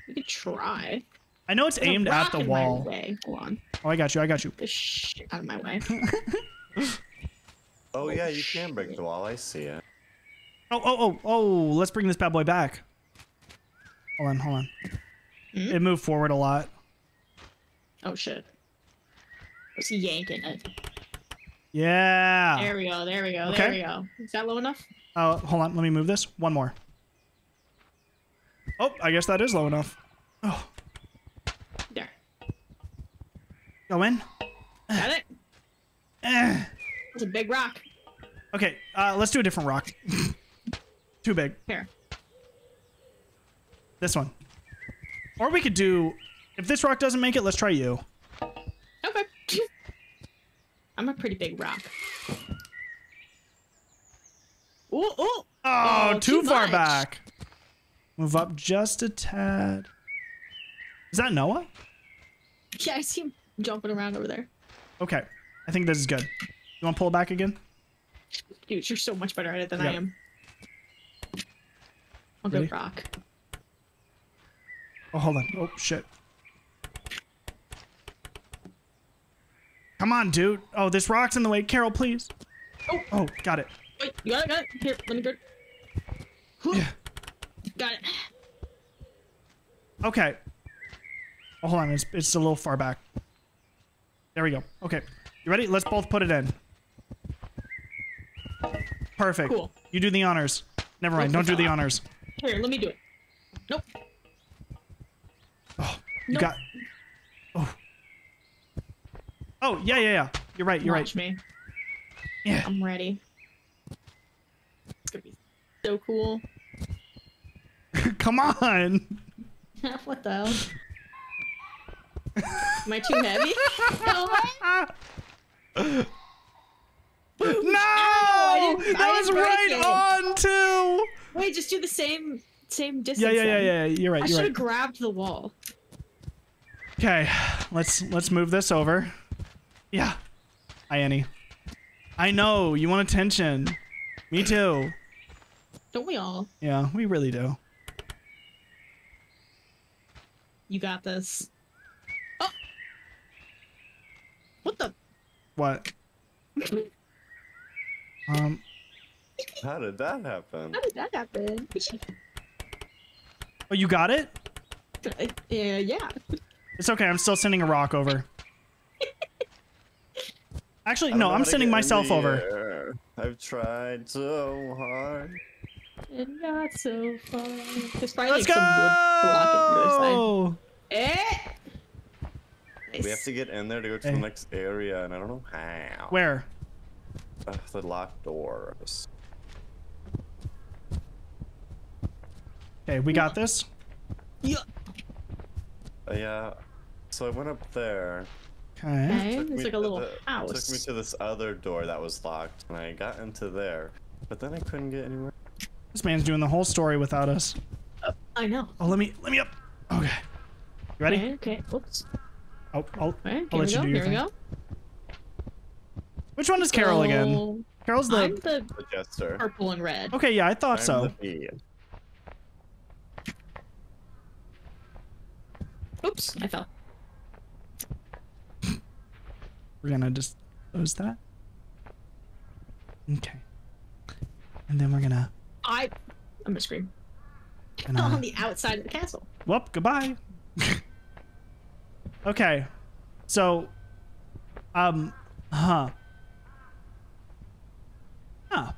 Speaker 2: We could try.
Speaker 1: I know it's
Speaker 2: There's a
Speaker 1: aimed at the
Speaker 2: in my
Speaker 1: wall.
Speaker 2: way. Hold on.
Speaker 1: Oh, I got you. I got you.
Speaker 2: This shit out of my way. [laughs]
Speaker 3: Oh,
Speaker 2: Oh,
Speaker 3: yeah, you can break the wall. I see it.
Speaker 1: Oh, oh, oh, oh, let's bring this bad boy back. Hold on, hold on.
Speaker 2: Hmm?
Speaker 1: It moved forward a lot.
Speaker 2: oh shit. Was he yanking it?
Speaker 1: Yeah.
Speaker 2: There we go. There we go.
Speaker 1: Okay.
Speaker 2: There we go. Is that low enough?
Speaker 1: Oh, hold on. Let me move this. One more. Oh, I guess that is low enough. Oh,
Speaker 2: There.
Speaker 1: go in.
Speaker 2: Got it.
Speaker 1: Eh.
Speaker 2: It's a big rock.
Speaker 1: Okay, uh, let's do a different rock. [laughs] Too big.
Speaker 2: Here.
Speaker 1: This one. Or we could do. If this rock doesn't make it, let's try you.
Speaker 2: Okay. [laughs] I'm a pretty big rock. Ooh, ooh.
Speaker 1: Oh,
Speaker 2: Oh,
Speaker 1: too,
Speaker 2: too
Speaker 1: far
Speaker 2: much.
Speaker 1: back. Move up just a tad. Is that Noah?
Speaker 2: Yeah, I see him jumping around over there.
Speaker 1: Okay. I think this is good. You want to pull it back again?
Speaker 2: Dude, you're so much better at it than I am. I'll
Speaker 1: Ready?
Speaker 2: go rock.
Speaker 1: Oh, hold on. Oh, shit. Come on, dude. Oh, this rock's in the way. Carol, please.
Speaker 2: Oh.
Speaker 1: Oh, got it.
Speaker 2: Wait, you got it, got it. Here, let me go.
Speaker 1: Yeah.
Speaker 2: Got it.
Speaker 1: Okay. Oh, hold on. It's, it's a little far back. There we go. Okay. You ready? Let's both put it in. Perfect.
Speaker 2: Cool.
Speaker 1: You do the honors. Never mind. Don't do the honors.
Speaker 2: Here, let me do it. Nope.
Speaker 1: Oh, you
Speaker 2: Nope.
Speaker 1: got. Oh. Oh, yeah, yeah, yeah. You're right. You're right.
Speaker 2: Watch me.
Speaker 1: Yeah.
Speaker 2: I'm ready. It's gonna be so cool. [laughs]
Speaker 1: Come on. [laughs]
Speaker 2: what the hell? Am I too heavy? [laughs] no.
Speaker 1: No!
Speaker 2: didn't-
Speaker 1: that
Speaker 2: I
Speaker 1: was right
Speaker 2: it.
Speaker 1: on too.
Speaker 2: Wait, just do the same same distance.
Speaker 1: Yeah, yeah, yeah, yeah. You're
Speaker 2: I
Speaker 1: right.
Speaker 2: should
Speaker 1: You're
Speaker 2: have
Speaker 1: right.
Speaker 2: grabbed the wall.
Speaker 1: Okay, let's let's move this over. Yeah. Hi, Annie. I know you want attention. Me too.
Speaker 2: Don't we all?
Speaker 1: Yeah, we really do.
Speaker 2: You got this. Oh. What the?
Speaker 1: What? [laughs] Um.
Speaker 3: How did that happen?
Speaker 2: How did that happen?
Speaker 1: Oh, you got it?
Speaker 2: yeah, yeah.
Speaker 1: It's okay. I'm still sending a rock over. [laughs] Actually, no. I'm sending myself over.
Speaker 3: air. I've tried so hard.
Speaker 2: And got so far. There's probably
Speaker 1: Let's
Speaker 2: like some wood blocking the other side.
Speaker 1: go.
Speaker 2: Eh!
Speaker 3: We have to get in there to go to
Speaker 1: Hey.
Speaker 3: the next area, and I don't know how.
Speaker 1: Where?
Speaker 3: Uh, the locked doors.
Speaker 1: Okay, we got this.
Speaker 2: Yeah.
Speaker 3: Uh, yeah. So I went up there.
Speaker 1: Okay.
Speaker 2: Okay,
Speaker 3: took
Speaker 2: like a little
Speaker 3: the-
Speaker 2: house.
Speaker 3: Took me to this other door that was locked, and I got into there, but then I couldn't get anywhere.
Speaker 1: This man's doing the whole story without us.
Speaker 2: I know.
Speaker 1: Oh, let me let me up. Okay. You ready?
Speaker 2: Okay, okay. Oops.
Speaker 1: Oh, I'll,
Speaker 2: Okay,
Speaker 1: I'll
Speaker 2: here
Speaker 1: let
Speaker 2: we
Speaker 1: you
Speaker 2: go.
Speaker 1: do your
Speaker 2: Here we go.
Speaker 1: Which one is Carol again?
Speaker 2: So,
Speaker 1: Carol's
Speaker 2: I'm
Speaker 1: the.
Speaker 2: the
Speaker 3: The jester.
Speaker 2: purple and red.
Speaker 1: Okay, yeah, I thought
Speaker 3: I'm
Speaker 1: so.
Speaker 3: the bee.
Speaker 2: Oops, I fell.
Speaker 1: We're gonna just close that. Okay. And then we're gonna.
Speaker 2: I. I'm gonna scream.
Speaker 1: gonna
Speaker 2: On the outside of the castle.
Speaker 1: Whoop, goodbye. [laughs] okay. So, um, huh. Huh.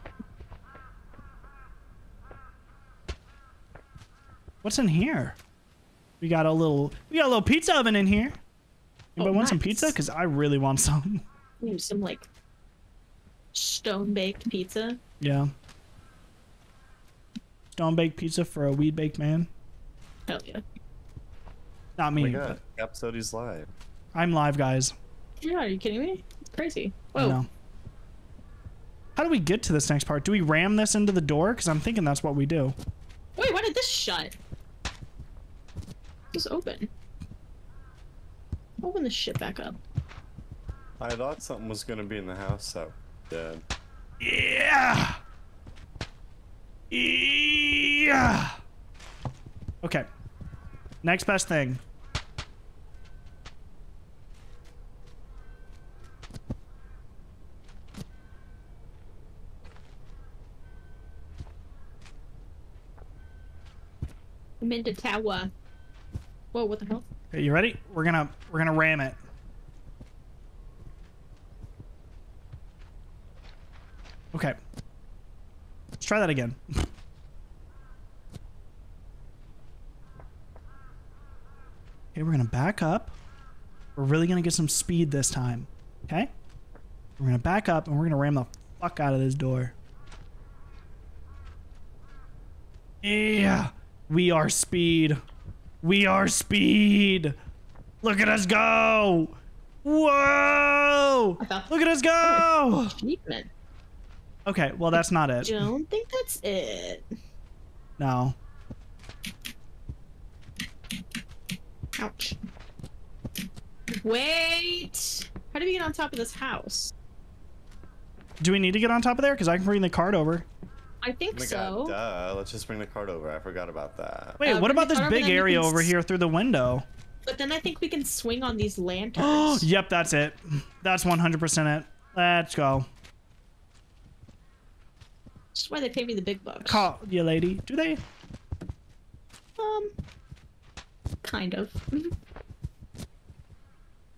Speaker 1: What's in here? We got a little, we got a little pizza oven in here. Anybody
Speaker 2: Oh,
Speaker 1: want some pizza? Cause I really want some. [laughs]
Speaker 2: Ooh, some like stone baked pizza.
Speaker 1: yeah. Stone baked pizza for a weed baked man.
Speaker 2: Hell yeah.
Speaker 1: Not
Speaker 3: Oh
Speaker 1: me.
Speaker 3: my
Speaker 1: but
Speaker 3: god, Capsoty's live.
Speaker 1: I'm live, guys.
Speaker 2: Yeah, are you kidding me? It's crazy.
Speaker 1: I
Speaker 2: Whoa.
Speaker 1: know. How do we get to this next part? Do we ram this into the door? Because I'm thinking that's what we do.
Speaker 2: Wait, why did this shut? Just open. Open this shit back up.
Speaker 3: I thought something was gonna be in the house that dead.
Speaker 1: Yeah. Yeah. Okay. Next best thing.
Speaker 2: I'm into tower. Whoa, what the hell?
Speaker 1: Okay, you ready? We're gonna we're gonna ram it. Okay. Let's try that again. [laughs] okay, we're gonna back up. We're really gonna get some speed this time. Okay? We're gonna back up and we're gonna ram the fuck out of this door. Yeah. We are speed. We are speed. Look at us go. Whoa. Look at us go. [laughs]
Speaker 2: Achievement.
Speaker 1: Okay, well, that's not it.
Speaker 2: I don't think that's it.
Speaker 1: No.
Speaker 2: Ouch. Wait. How do we get on top of this house?
Speaker 1: Do we need to get on top of there? Because I can bring the cart over.
Speaker 2: I think
Speaker 3: Oh my
Speaker 2: so.
Speaker 3: god, duh. Let's just bring the cart over. I forgot about that.
Speaker 1: Wait,
Speaker 2: Uh,
Speaker 1: what about this
Speaker 2: cart over,
Speaker 1: big area over here through the window?
Speaker 2: But then I think we can swing on these lanterns. [gasps]
Speaker 1: Oh,
Speaker 2: lanterns.
Speaker 1: yep, that's it. That's 100% it. Let's go.
Speaker 2: That's why they pay me the big bucks.
Speaker 1: Call you, lady. Do they?
Speaker 2: Um, kind of. [laughs]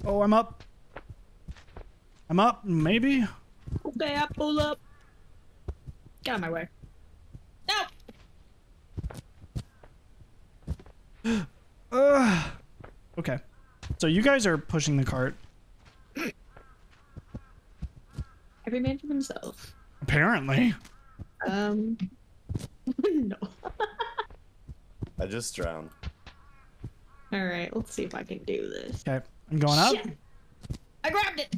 Speaker 1: Oh, I'm up. I'm up, maybe.
Speaker 2: okay, I pull up. Get out of my way. No. [gasps]
Speaker 1: Ugh. Okay. So you guys are pushing the cart.
Speaker 2: Every man for himself.
Speaker 1: Apparently.
Speaker 2: Um. [laughs] no.
Speaker 3: I just drowned.
Speaker 2: All right, let's see if I can do this.
Speaker 1: Okay. I'm going up.
Speaker 2: Shit. I grabbed it.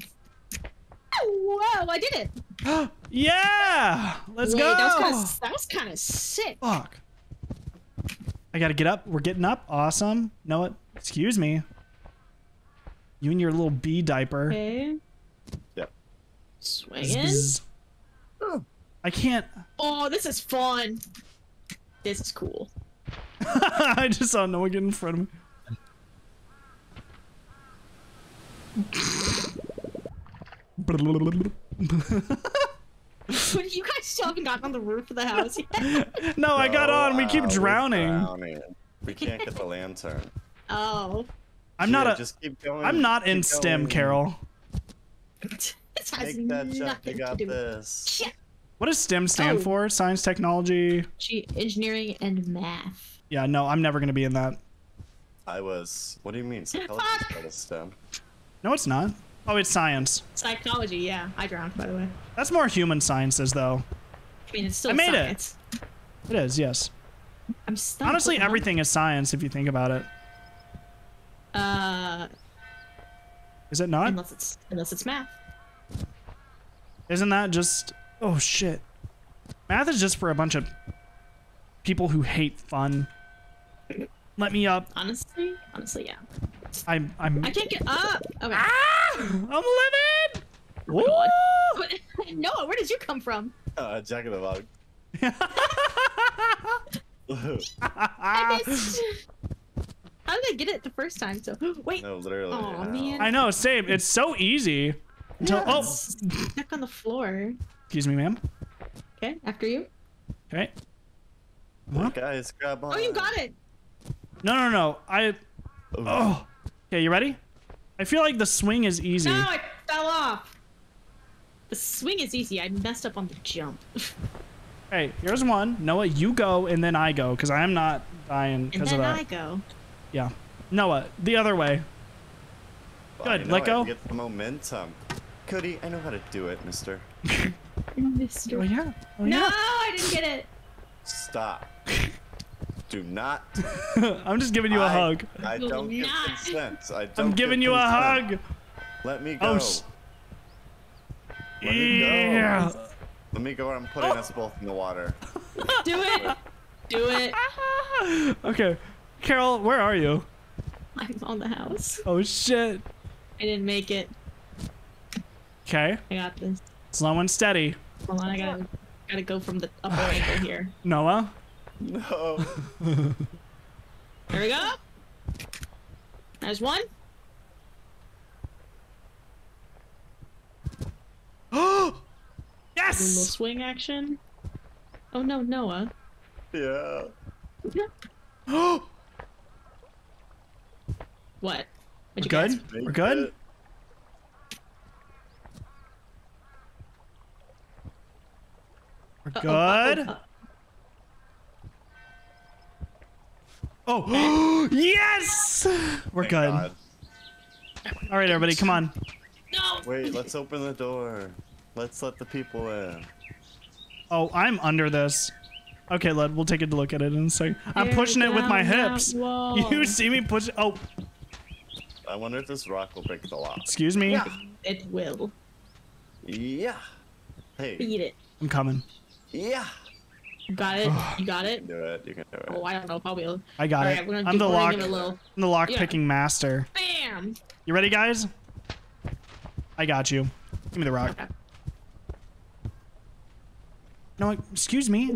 Speaker 2: Oh, whoa! I did it. [gasps]
Speaker 1: yeah. Let's
Speaker 2: Wait,
Speaker 1: go.
Speaker 2: That was kind of that was kind of sick.
Speaker 1: Fuck. I gotta get up. We're getting up. Awesome. Know what? Excuse me. You and your little bee diaper.
Speaker 2: Okay.
Speaker 3: Yep.
Speaker 2: Swinging.
Speaker 1: Bzz. I can't.
Speaker 2: Oh, this is fun. This is cool. [laughs]
Speaker 1: I just saw Noah get in front of me.
Speaker 2: But [laughs] you guys still haven't gotten on the roof of the house yet. [laughs]
Speaker 1: no, I got on. We keep drowning.
Speaker 3: drowning. We can't get the lantern.
Speaker 2: Oh.
Speaker 1: I'm not
Speaker 3: Yeah,
Speaker 1: a.
Speaker 3: Just keep going.
Speaker 1: I'm not in
Speaker 3: keep
Speaker 1: STEM. Carol.
Speaker 2: This has
Speaker 3: Make that jump.
Speaker 2: nothing
Speaker 3: You got
Speaker 2: to do
Speaker 3: this.
Speaker 2: Shit.
Speaker 1: What does STEM stand
Speaker 2: Oh.
Speaker 1: for? Science, technology.
Speaker 2: Engineering and math.
Speaker 1: Yeah, no, I'm never gonna be in that.
Speaker 3: I was. What do you mean? Psychology is part of STEM.
Speaker 1: No, it's not. Oh, it's science.
Speaker 2: Psychology, yeah. I drowned, by the way.
Speaker 1: That's more human sciences, though.
Speaker 2: I mean, it's still
Speaker 1: I made it. It is, yes.
Speaker 2: I'm stuck.
Speaker 1: Honestly,
Speaker 2: What the hell?
Speaker 1: everything is science if you think about it.
Speaker 2: Uh,
Speaker 1: Is it not?
Speaker 2: unless it's unless it's math.
Speaker 1: Isn't that just. Oh, shit. Math is just for a bunch of people who hate fun. Let me up.
Speaker 2: Honestly, honestly, yeah.
Speaker 1: I'm. I'm.
Speaker 2: I can't get up. Okay.
Speaker 1: Ah! I'm living! Woo! [laughs]
Speaker 2: Noah, where did you come from?
Speaker 3: Uh, Jack in the Box. [laughs] [laughs]
Speaker 2: I missed. How did I get it the first time? So [gasps] wait.
Speaker 3: no, literally.
Speaker 2: Aw,
Speaker 3: yeah.
Speaker 2: man.
Speaker 1: I know, same. It's so easy. Until. Oh!
Speaker 2: It's stuck on the floor.
Speaker 1: Excuse me, ma'am.
Speaker 2: Okay, after you.
Speaker 1: Okay.
Speaker 3: Hey,
Speaker 1: Huh?
Speaker 3: Guys, grab on.
Speaker 2: Oh, you got it.
Speaker 1: No, no, no. I. Oh. Okay, you ready? I feel like the swing is easy.
Speaker 2: No, I fell off. The swing is easy. I messed up on the jump. [laughs]
Speaker 1: Hey, here's one. Noah, you go, and then I go, because I am not dying because of that.
Speaker 2: And then
Speaker 1: that.
Speaker 2: I go.
Speaker 1: Yeah. Noah, the other way.
Speaker 3: Well,
Speaker 1: Good,
Speaker 3: you
Speaker 1: let go.
Speaker 3: I Get the momentum. Cody, I know how to do it, mister. [laughs]
Speaker 2: Mister.
Speaker 1: Oh, yeah. Oh,
Speaker 2: No,
Speaker 1: yeah.
Speaker 2: I didn't get it.
Speaker 3: Stop. do not. [laughs]
Speaker 1: I'm just giving you a
Speaker 3: I-
Speaker 1: hug.
Speaker 3: I don't give
Speaker 2: not.
Speaker 3: consent. I don't
Speaker 1: I'm giving you a hug.
Speaker 3: Let me oh, go.
Speaker 1: Oh, s-
Speaker 3: Let me go.
Speaker 1: Yeah.
Speaker 3: Let me go or I'm putting
Speaker 1: Oh.
Speaker 3: us both in the water. [laughs]
Speaker 2: Do it. Do it. [laughs]
Speaker 1: okay. Carol, where are you?
Speaker 2: I'm on the house.
Speaker 1: Oh, shit.
Speaker 2: I didn't make it.
Speaker 1: Okay.
Speaker 2: I got this.
Speaker 1: Slow and steady.
Speaker 2: Hold on, I gotta gotta go from the upper angle here. [sighs]
Speaker 1: Noah.
Speaker 3: No. [laughs]
Speaker 2: There we go. There's one. [gasps]
Speaker 1: Oh!
Speaker 2: A little swing action. Oh no, Noah.
Speaker 3: Yeah.
Speaker 1: Oh! [gasps]
Speaker 2: What?
Speaker 1: We're
Speaker 2: What'd you
Speaker 1: good?
Speaker 2: get?
Speaker 1: We're good? We're good?
Speaker 2: uh-oh,
Speaker 1: Oh! [gasps] yes! We're
Speaker 3: Thank
Speaker 1: good.
Speaker 3: God.
Speaker 1: All right, everybody, come on.
Speaker 2: No!
Speaker 3: Wait, let's open the door. Let's let the people in.
Speaker 1: Oh, I'm under this. Okay, Lud, we'll take a look at it in a second. I'm
Speaker 2: Tear
Speaker 1: pushing it with my hips.
Speaker 2: wall. [laughs]
Speaker 1: You see me push? Oh,
Speaker 3: I wonder if this rock will break the lock.
Speaker 1: excuse me.
Speaker 2: Yeah, It will.
Speaker 3: Yeah. Hey.
Speaker 2: Beat it.
Speaker 1: I'm coming.
Speaker 3: Yeah.
Speaker 2: You got it? [sighs] You got it?
Speaker 3: Do it. You can do it.
Speaker 2: Oh, I don't know. Probably.
Speaker 1: I got
Speaker 2: Alright,
Speaker 1: it.
Speaker 2: we're gonna
Speaker 1: I'm the
Speaker 2: we're gonna
Speaker 1: lock.
Speaker 2: give it a little-
Speaker 1: I'm the lock picking master.
Speaker 2: Bam!
Speaker 1: You ready, guys? I got you. Give me the rock.
Speaker 2: Okay.
Speaker 1: No, excuse me.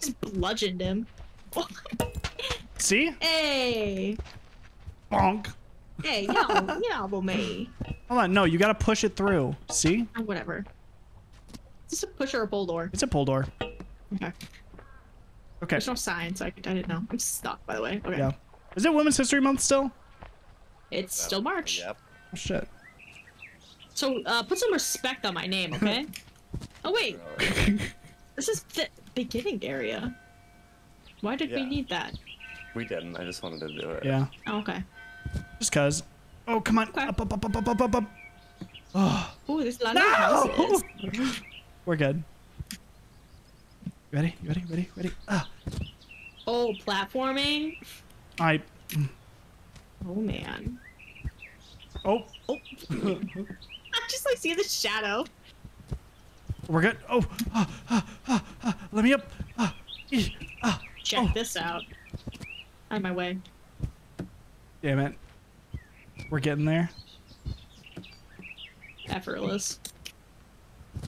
Speaker 2: Just bludgeoned him. [laughs]
Speaker 1: See?
Speaker 2: hey!
Speaker 1: Bonk.
Speaker 2: Hey, yo, yo, me.
Speaker 1: Hold on. No, you gotta push it through. See?
Speaker 2: Whatever. Is this a push or a pull door?
Speaker 1: It's a pull door.
Speaker 2: Okay.
Speaker 1: Okay.
Speaker 2: There's no sign, so I, I didn't know. I'm stuck, by the way. Okay.
Speaker 1: Yeah. Is it Women's History Month still?
Speaker 2: It's still March.
Speaker 3: Yep.
Speaker 1: Oh, shit.
Speaker 2: So, uh, put some respect on my name, okay? [laughs] oh, wait. This is the beginning area. Why did we need that?
Speaker 3: We didn't. I just wanted to do it.
Speaker 1: Yeah.
Speaker 2: Oh, okay.
Speaker 1: Just cause. Oh, come on.
Speaker 2: Okay.
Speaker 1: Up, up, up, up, up, up, up, up. Oh,
Speaker 2: Ooh, there's a lot
Speaker 1: no!
Speaker 2: of houses. [laughs]
Speaker 1: We're good. Ready? Ready? Ready? Ready? Ah.
Speaker 2: Oh, platforming.
Speaker 1: I.
Speaker 2: Oh, man.
Speaker 1: Oh,
Speaker 2: Oh. [laughs] I just like see the shadow.
Speaker 1: we're good. Oh, ah, ah, ah, ah. let me up. Ah, ah.
Speaker 2: Check
Speaker 1: Oh.
Speaker 2: this out. Out of my way.
Speaker 1: Damn it. We're getting there.
Speaker 2: Effortless.
Speaker 1: Are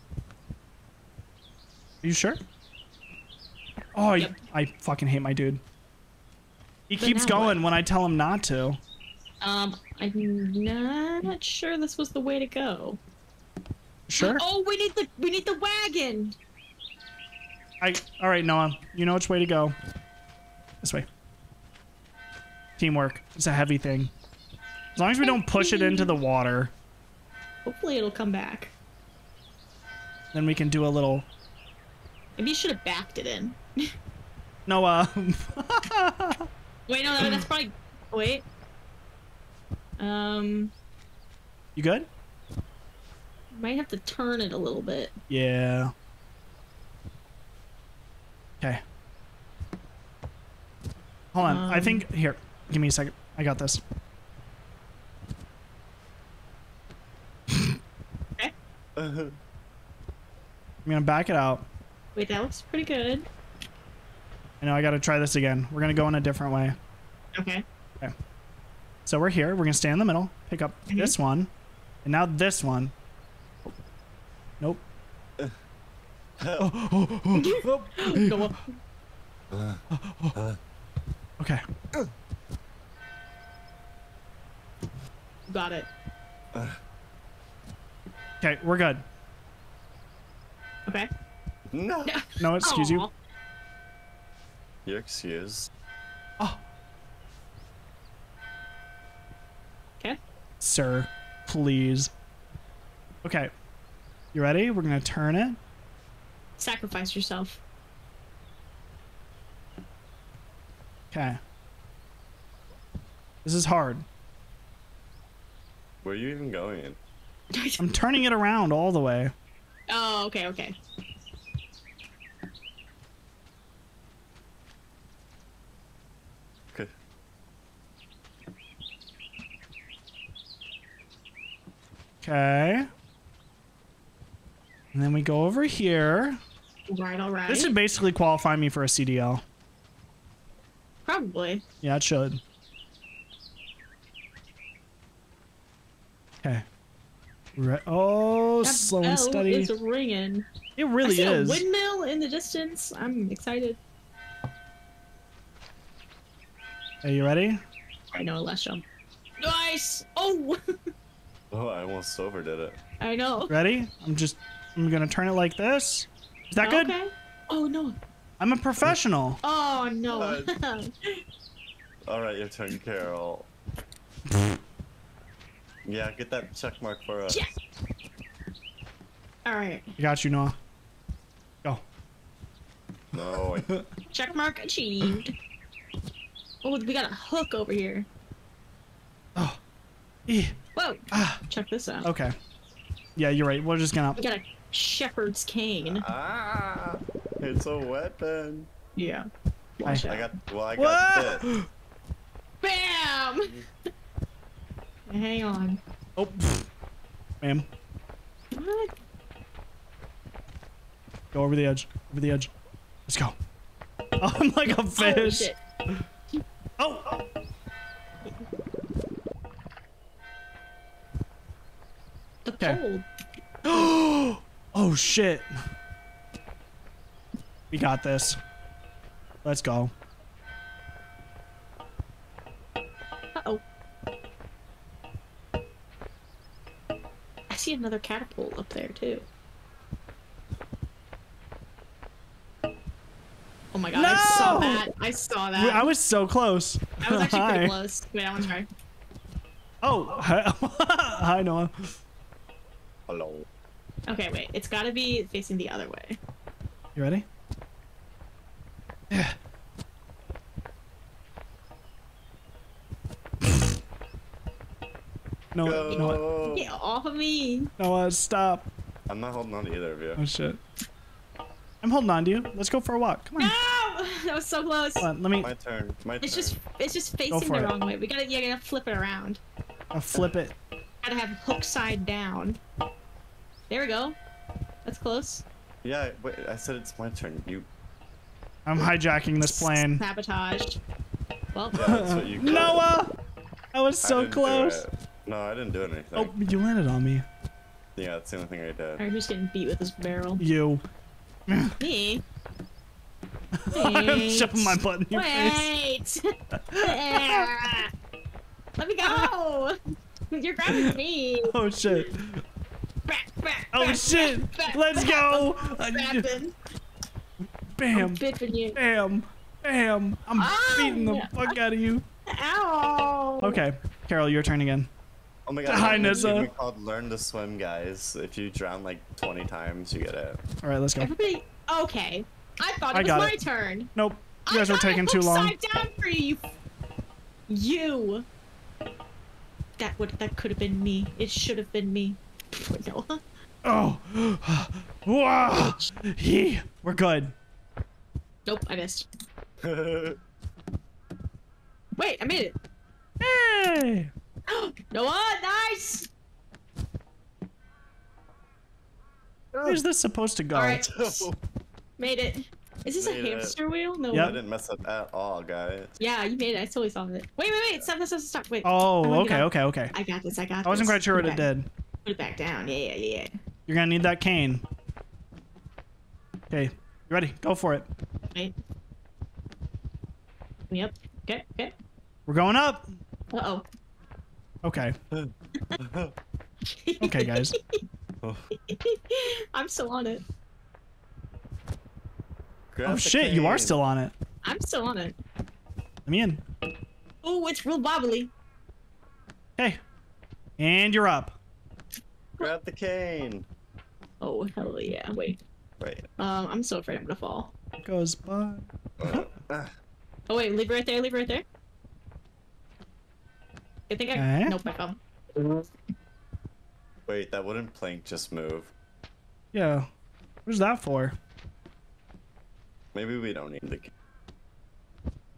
Speaker 1: you sure? Oh,
Speaker 2: Yep.
Speaker 1: I, I fucking hate my dude. He
Speaker 2: But
Speaker 1: keeps
Speaker 2: now what?
Speaker 1: going when I tell him not to.
Speaker 2: Um, I'm not sure this was the way to go.
Speaker 1: Sure.
Speaker 2: Oh, we need the we need the wagon.
Speaker 1: I. All right, Noah. You know which way to go. This way. Teamwork. It's a heavy thing. As long as we don't push it into the water,
Speaker 2: Hopefully, it'll come back.
Speaker 1: then we can do a little.
Speaker 2: Maybe you should have backed it in.
Speaker 1: Noah. [laughs]
Speaker 2: Wait, no, that- that's probably. Wait. Um,
Speaker 1: you good?
Speaker 2: might have to turn it a little bit.
Speaker 1: Yeah. Okay. Hold on. I
Speaker 2: Um,
Speaker 1: think here. Give me a second. I got this. okay. [laughs] I'm gonna back it out.
Speaker 2: Wait, that looks pretty good.
Speaker 1: I know I gotta try this again. We're gonna go in a different way.
Speaker 2: Okay. Okay.
Speaker 1: So we're here. We're gonna stay in the middle. Pick up
Speaker 2: Mhm.
Speaker 1: this one, and now this one. Nope. oh, oh, oh, oh.
Speaker 2: Noah.
Speaker 1: Okay.
Speaker 2: Got it.
Speaker 1: Okay, we're good.
Speaker 2: Okay.
Speaker 3: No.
Speaker 1: No, excuse you.
Speaker 2: Aw.
Speaker 3: You're excused.
Speaker 1: Oh,
Speaker 2: Okay.
Speaker 1: sir, please. Okay. You ready? We're gonna turn it.
Speaker 2: Sacrifice yourself.
Speaker 1: Okay. This is hard.
Speaker 3: Where are you even going? [laughs]
Speaker 1: I'm turning it around all the way.
Speaker 2: oh, okay, okay.
Speaker 3: Okay.
Speaker 1: Okay. And then we go over here.
Speaker 2: Right, all right.
Speaker 1: This should basically qualify me for a CDL.
Speaker 2: Probably.
Speaker 1: Yeah, it should. Okay. Right. Oh,
Speaker 2: That
Speaker 1: slow and steady.
Speaker 2: is ringing.
Speaker 1: It really I
Speaker 2: see
Speaker 1: is.
Speaker 2: a windmill in the distance. I'm excited.
Speaker 1: Are you ready?
Speaker 2: I know, last jump. Nice. Oh, [laughs]
Speaker 3: Oh, I almost overdid it.
Speaker 2: I know.
Speaker 1: Ready? I'm just, I'm gonna turn it like this. Is that good?
Speaker 2: Okay. Oh no.
Speaker 1: I'm a professional.
Speaker 2: Oh no.
Speaker 3: Uh, [laughs] All right, your turn, Carol. yeah, get that check mark for us.
Speaker 2: yes. All right.
Speaker 1: I got you, Noah. Go.
Speaker 3: No, I- [laughs]
Speaker 2: Check mark achieved. Oh, we got a hook over here.
Speaker 1: Oh. Eh.
Speaker 2: Whoa.
Speaker 1: Ah.
Speaker 2: Check this out.
Speaker 1: Okay. Yeah, you're right. We're just gonna.
Speaker 2: We got a shepherd's cane.
Speaker 3: ah, it's a weapon.
Speaker 2: Yeah.
Speaker 1: I-
Speaker 2: Watch
Speaker 3: I
Speaker 2: out.
Speaker 3: got. Well, I got
Speaker 1: What?
Speaker 3: this. [gasps]
Speaker 2: Bam! [laughs] Hang on.
Speaker 1: Oh, pfft. ma'am.
Speaker 2: What?
Speaker 1: Go over the edge. Over the edge. Let's go. Oh, [laughs] I'm like a
Speaker 2: Oh,
Speaker 1: fish.
Speaker 2: shit.
Speaker 1: Oh.
Speaker 2: The
Speaker 1: Okay.
Speaker 2: pole. [gasps]
Speaker 1: oh shit. We got this. Let's go.
Speaker 2: Uh-oh. I see another catapult up there, too. Oh my god, I saw that. I saw that.
Speaker 1: I was so close.
Speaker 2: I was actually [laughs]
Speaker 1: Hi.
Speaker 2: pretty close. Wait, I want to try.
Speaker 1: Oh, hi, [laughs] hi Noah.
Speaker 3: Hello.
Speaker 2: Okay, wait. It's gotta be facing the other way.
Speaker 1: You ready? Yeah. [sighs] No,
Speaker 3: Go.
Speaker 1: Noah,
Speaker 2: Get off of me!
Speaker 1: No, stop.
Speaker 3: I'm not holding on to either of you.
Speaker 1: Oh shit. I'm holding on to you. Let's go for a walk. Come on.
Speaker 2: No! [laughs] That was so close.
Speaker 1: Come on, let me
Speaker 3: My turn. My
Speaker 2: It's
Speaker 3: turn.
Speaker 2: just it's just facing the
Speaker 1: it.
Speaker 2: wrong way. We gotta you gotta flip it around.
Speaker 1: I'll flip it.
Speaker 2: Gotta have hook side down. There we go. That's close.
Speaker 3: Yeah, wait. I said it's my turn. You.
Speaker 1: I'm hijacking this plane.
Speaker 2: Sabotage. Well,
Speaker 3: Yeah, that's what you. [laughs]
Speaker 1: Noah! I was so
Speaker 3: didn't
Speaker 1: close.
Speaker 3: No, I didn't do anything.
Speaker 1: Oh, you landed on me.
Speaker 3: Yeah, that's the only thing I did.
Speaker 2: alright, who's getting beat with this barrel?
Speaker 1: You. [laughs]
Speaker 2: Me.
Speaker 1: I'm [laughs]
Speaker 2: Wait.
Speaker 1: shoving my butt in your face.
Speaker 2: Wait. Let me go. You're grabbing me.
Speaker 1: Oh shit.
Speaker 2: Back, back,
Speaker 1: Oh shit.
Speaker 2: back,
Speaker 1: Let's
Speaker 2: back.
Speaker 1: go.
Speaker 2: I'm.
Speaker 1: Bam.
Speaker 2: I'm bipping you.
Speaker 1: Bam. Bam. I'm beating the
Speaker 2: yeah.
Speaker 1: fuck out of you.
Speaker 2: Ow.
Speaker 1: Okay. Carol, your turn again.
Speaker 3: Oh my god.
Speaker 1: Hi,
Speaker 3: there's a
Speaker 1: Nissa.
Speaker 3: game called Learn to Swim, guys. If you drown like 20 times, you get it.
Speaker 1: All right, let's go.
Speaker 2: Everybody. Okay. I thought it
Speaker 1: I
Speaker 2: was
Speaker 1: got
Speaker 2: my
Speaker 1: it.
Speaker 2: turn.
Speaker 1: Nope. You
Speaker 2: I
Speaker 1: guys were taking too
Speaker 2: hook
Speaker 1: long.
Speaker 2: Side down for you. You. That would. That could have been me. It should have been me. No.
Speaker 1: Oh. Wow. [sighs] He. We're good.
Speaker 2: Nope. I missed. [laughs] Wait. I made it.
Speaker 1: Hey. [gasps]
Speaker 2: Noah. Nice.
Speaker 1: Where's this supposed to go?
Speaker 2: All right. [laughs] Made it. Is this
Speaker 3: Made
Speaker 2: a
Speaker 3: it.
Speaker 2: hamster wheel? No.
Speaker 1: Yep.
Speaker 3: I didn't mess up at all, guys.
Speaker 2: Yeah, you made it. I totally saw it. Wait, wait, wait. Stop, stop, stop, stop. Wait.
Speaker 1: Oh, okay, okay, okay.
Speaker 2: I got this. I got this.
Speaker 1: I wasn't quite sure
Speaker 2: Put
Speaker 1: what it did.
Speaker 2: Put it back down. Yeah, yeah, yeah.
Speaker 1: You're gonna need that cane. Okay, you ready? Go for it.
Speaker 2: Wait. Yep. Okay, okay.
Speaker 1: We're going up.
Speaker 2: Uh-oh.
Speaker 1: Okay. [laughs] Okay, guys.
Speaker 2: I'm still on it.
Speaker 3: Grab
Speaker 1: Oh
Speaker 3: the
Speaker 1: shit, you are still on it.
Speaker 2: I'm still on it.
Speaker 1: Let me in.
Speaker 2: Oh, it's real bobbly.
Speaker 1: Okay. And you're up.
Speaker 3: Grab the cane.
Speaker 2: Oh, hell yeah. Wait.
Speaker 3: Wait.
Speaker 2: Um, I'm so afraid I'm gonna fall.
Speaker 1: Goes by.
Speaker 3: Uh, ah.
Speaker 2: Oh, wait. Leave it right there. Leave it right there. I think I...
Speaker 1: Okay.
Speaker 2: Nope, I fell.
Speaker 3: Wait, that wooden plank just moved.
Speaker 1: Yeah. What's that for?
Speaker 3: Maybe we don't need the cane.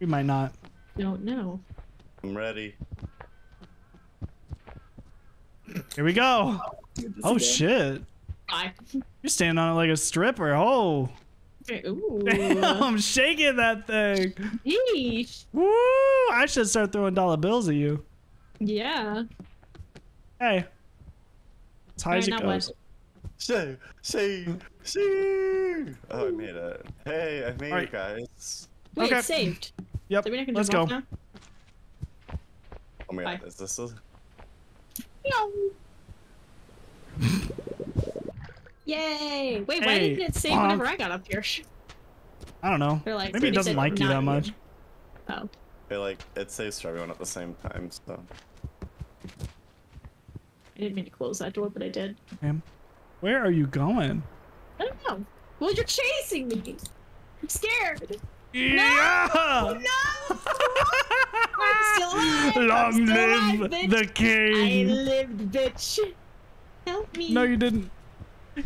Speaker 1: We might not.
Speaker 2: Don't know.
Speaker 3: I'm ready.
Speaker 1: Here we go. Oh shit.
Speaker 2: Bye. [laughs]
Speaker 1: You're standing on it like a stripper. Oh.
Speaker 2: Ooh. [laughs]
Speaker 1: I'm shaking that thing.
Speaker 2: Yeesh.
Speaker 1: Woo! I should start throwing dollar bills at you.
Speaker 2: Yeah.
Speaker 1: Hey. As high as it goes.
Speaker 2: what?
Speaker 3: See, see, see. Oh, I made it. Hey, I made
Speaker 1: Alright.
Speaker 3: it, guys.
Speaker 2: Wait,
Speaker 1: Okay.
Speaker 2: it's saved.
Speaker 1: Yep.
Speaker 2: So can
Speaker 1: Let's go.
Speaker 2: off now?
Speaker 3: Oh my god, is this a...
Speaker 2: Yay! Wait, why didn't it say
Speaker 1: bonk.
Speaker 2: whenever I got up here? [laughs]
Speaker 1: I don't know.
Speaker 2: Like
Speaker 1: Maybe it
Speaker 2: it
Speaker 1: doesn't like you that much.
Speaker 2: Oh,
Speaker 3: It like it saves for everyone at the same time, so
Speaker 2: I didn't mean to close that door, but I did.
Speaker 1: Where are you going?
Speaker 2: I don't know. Well, you're chasing me. I'm scared.
Speaker 1: Yeah!
Speaker 2: No! I'm still alive. I'm
Speaker 1: Long
Speaker 2: still
Speaker 1: live
Speaker 2: alive, bitch.
Speaker 1: the
Speaker 2: I lived, bitch. Help me.
Speaker 1: No, you didn't.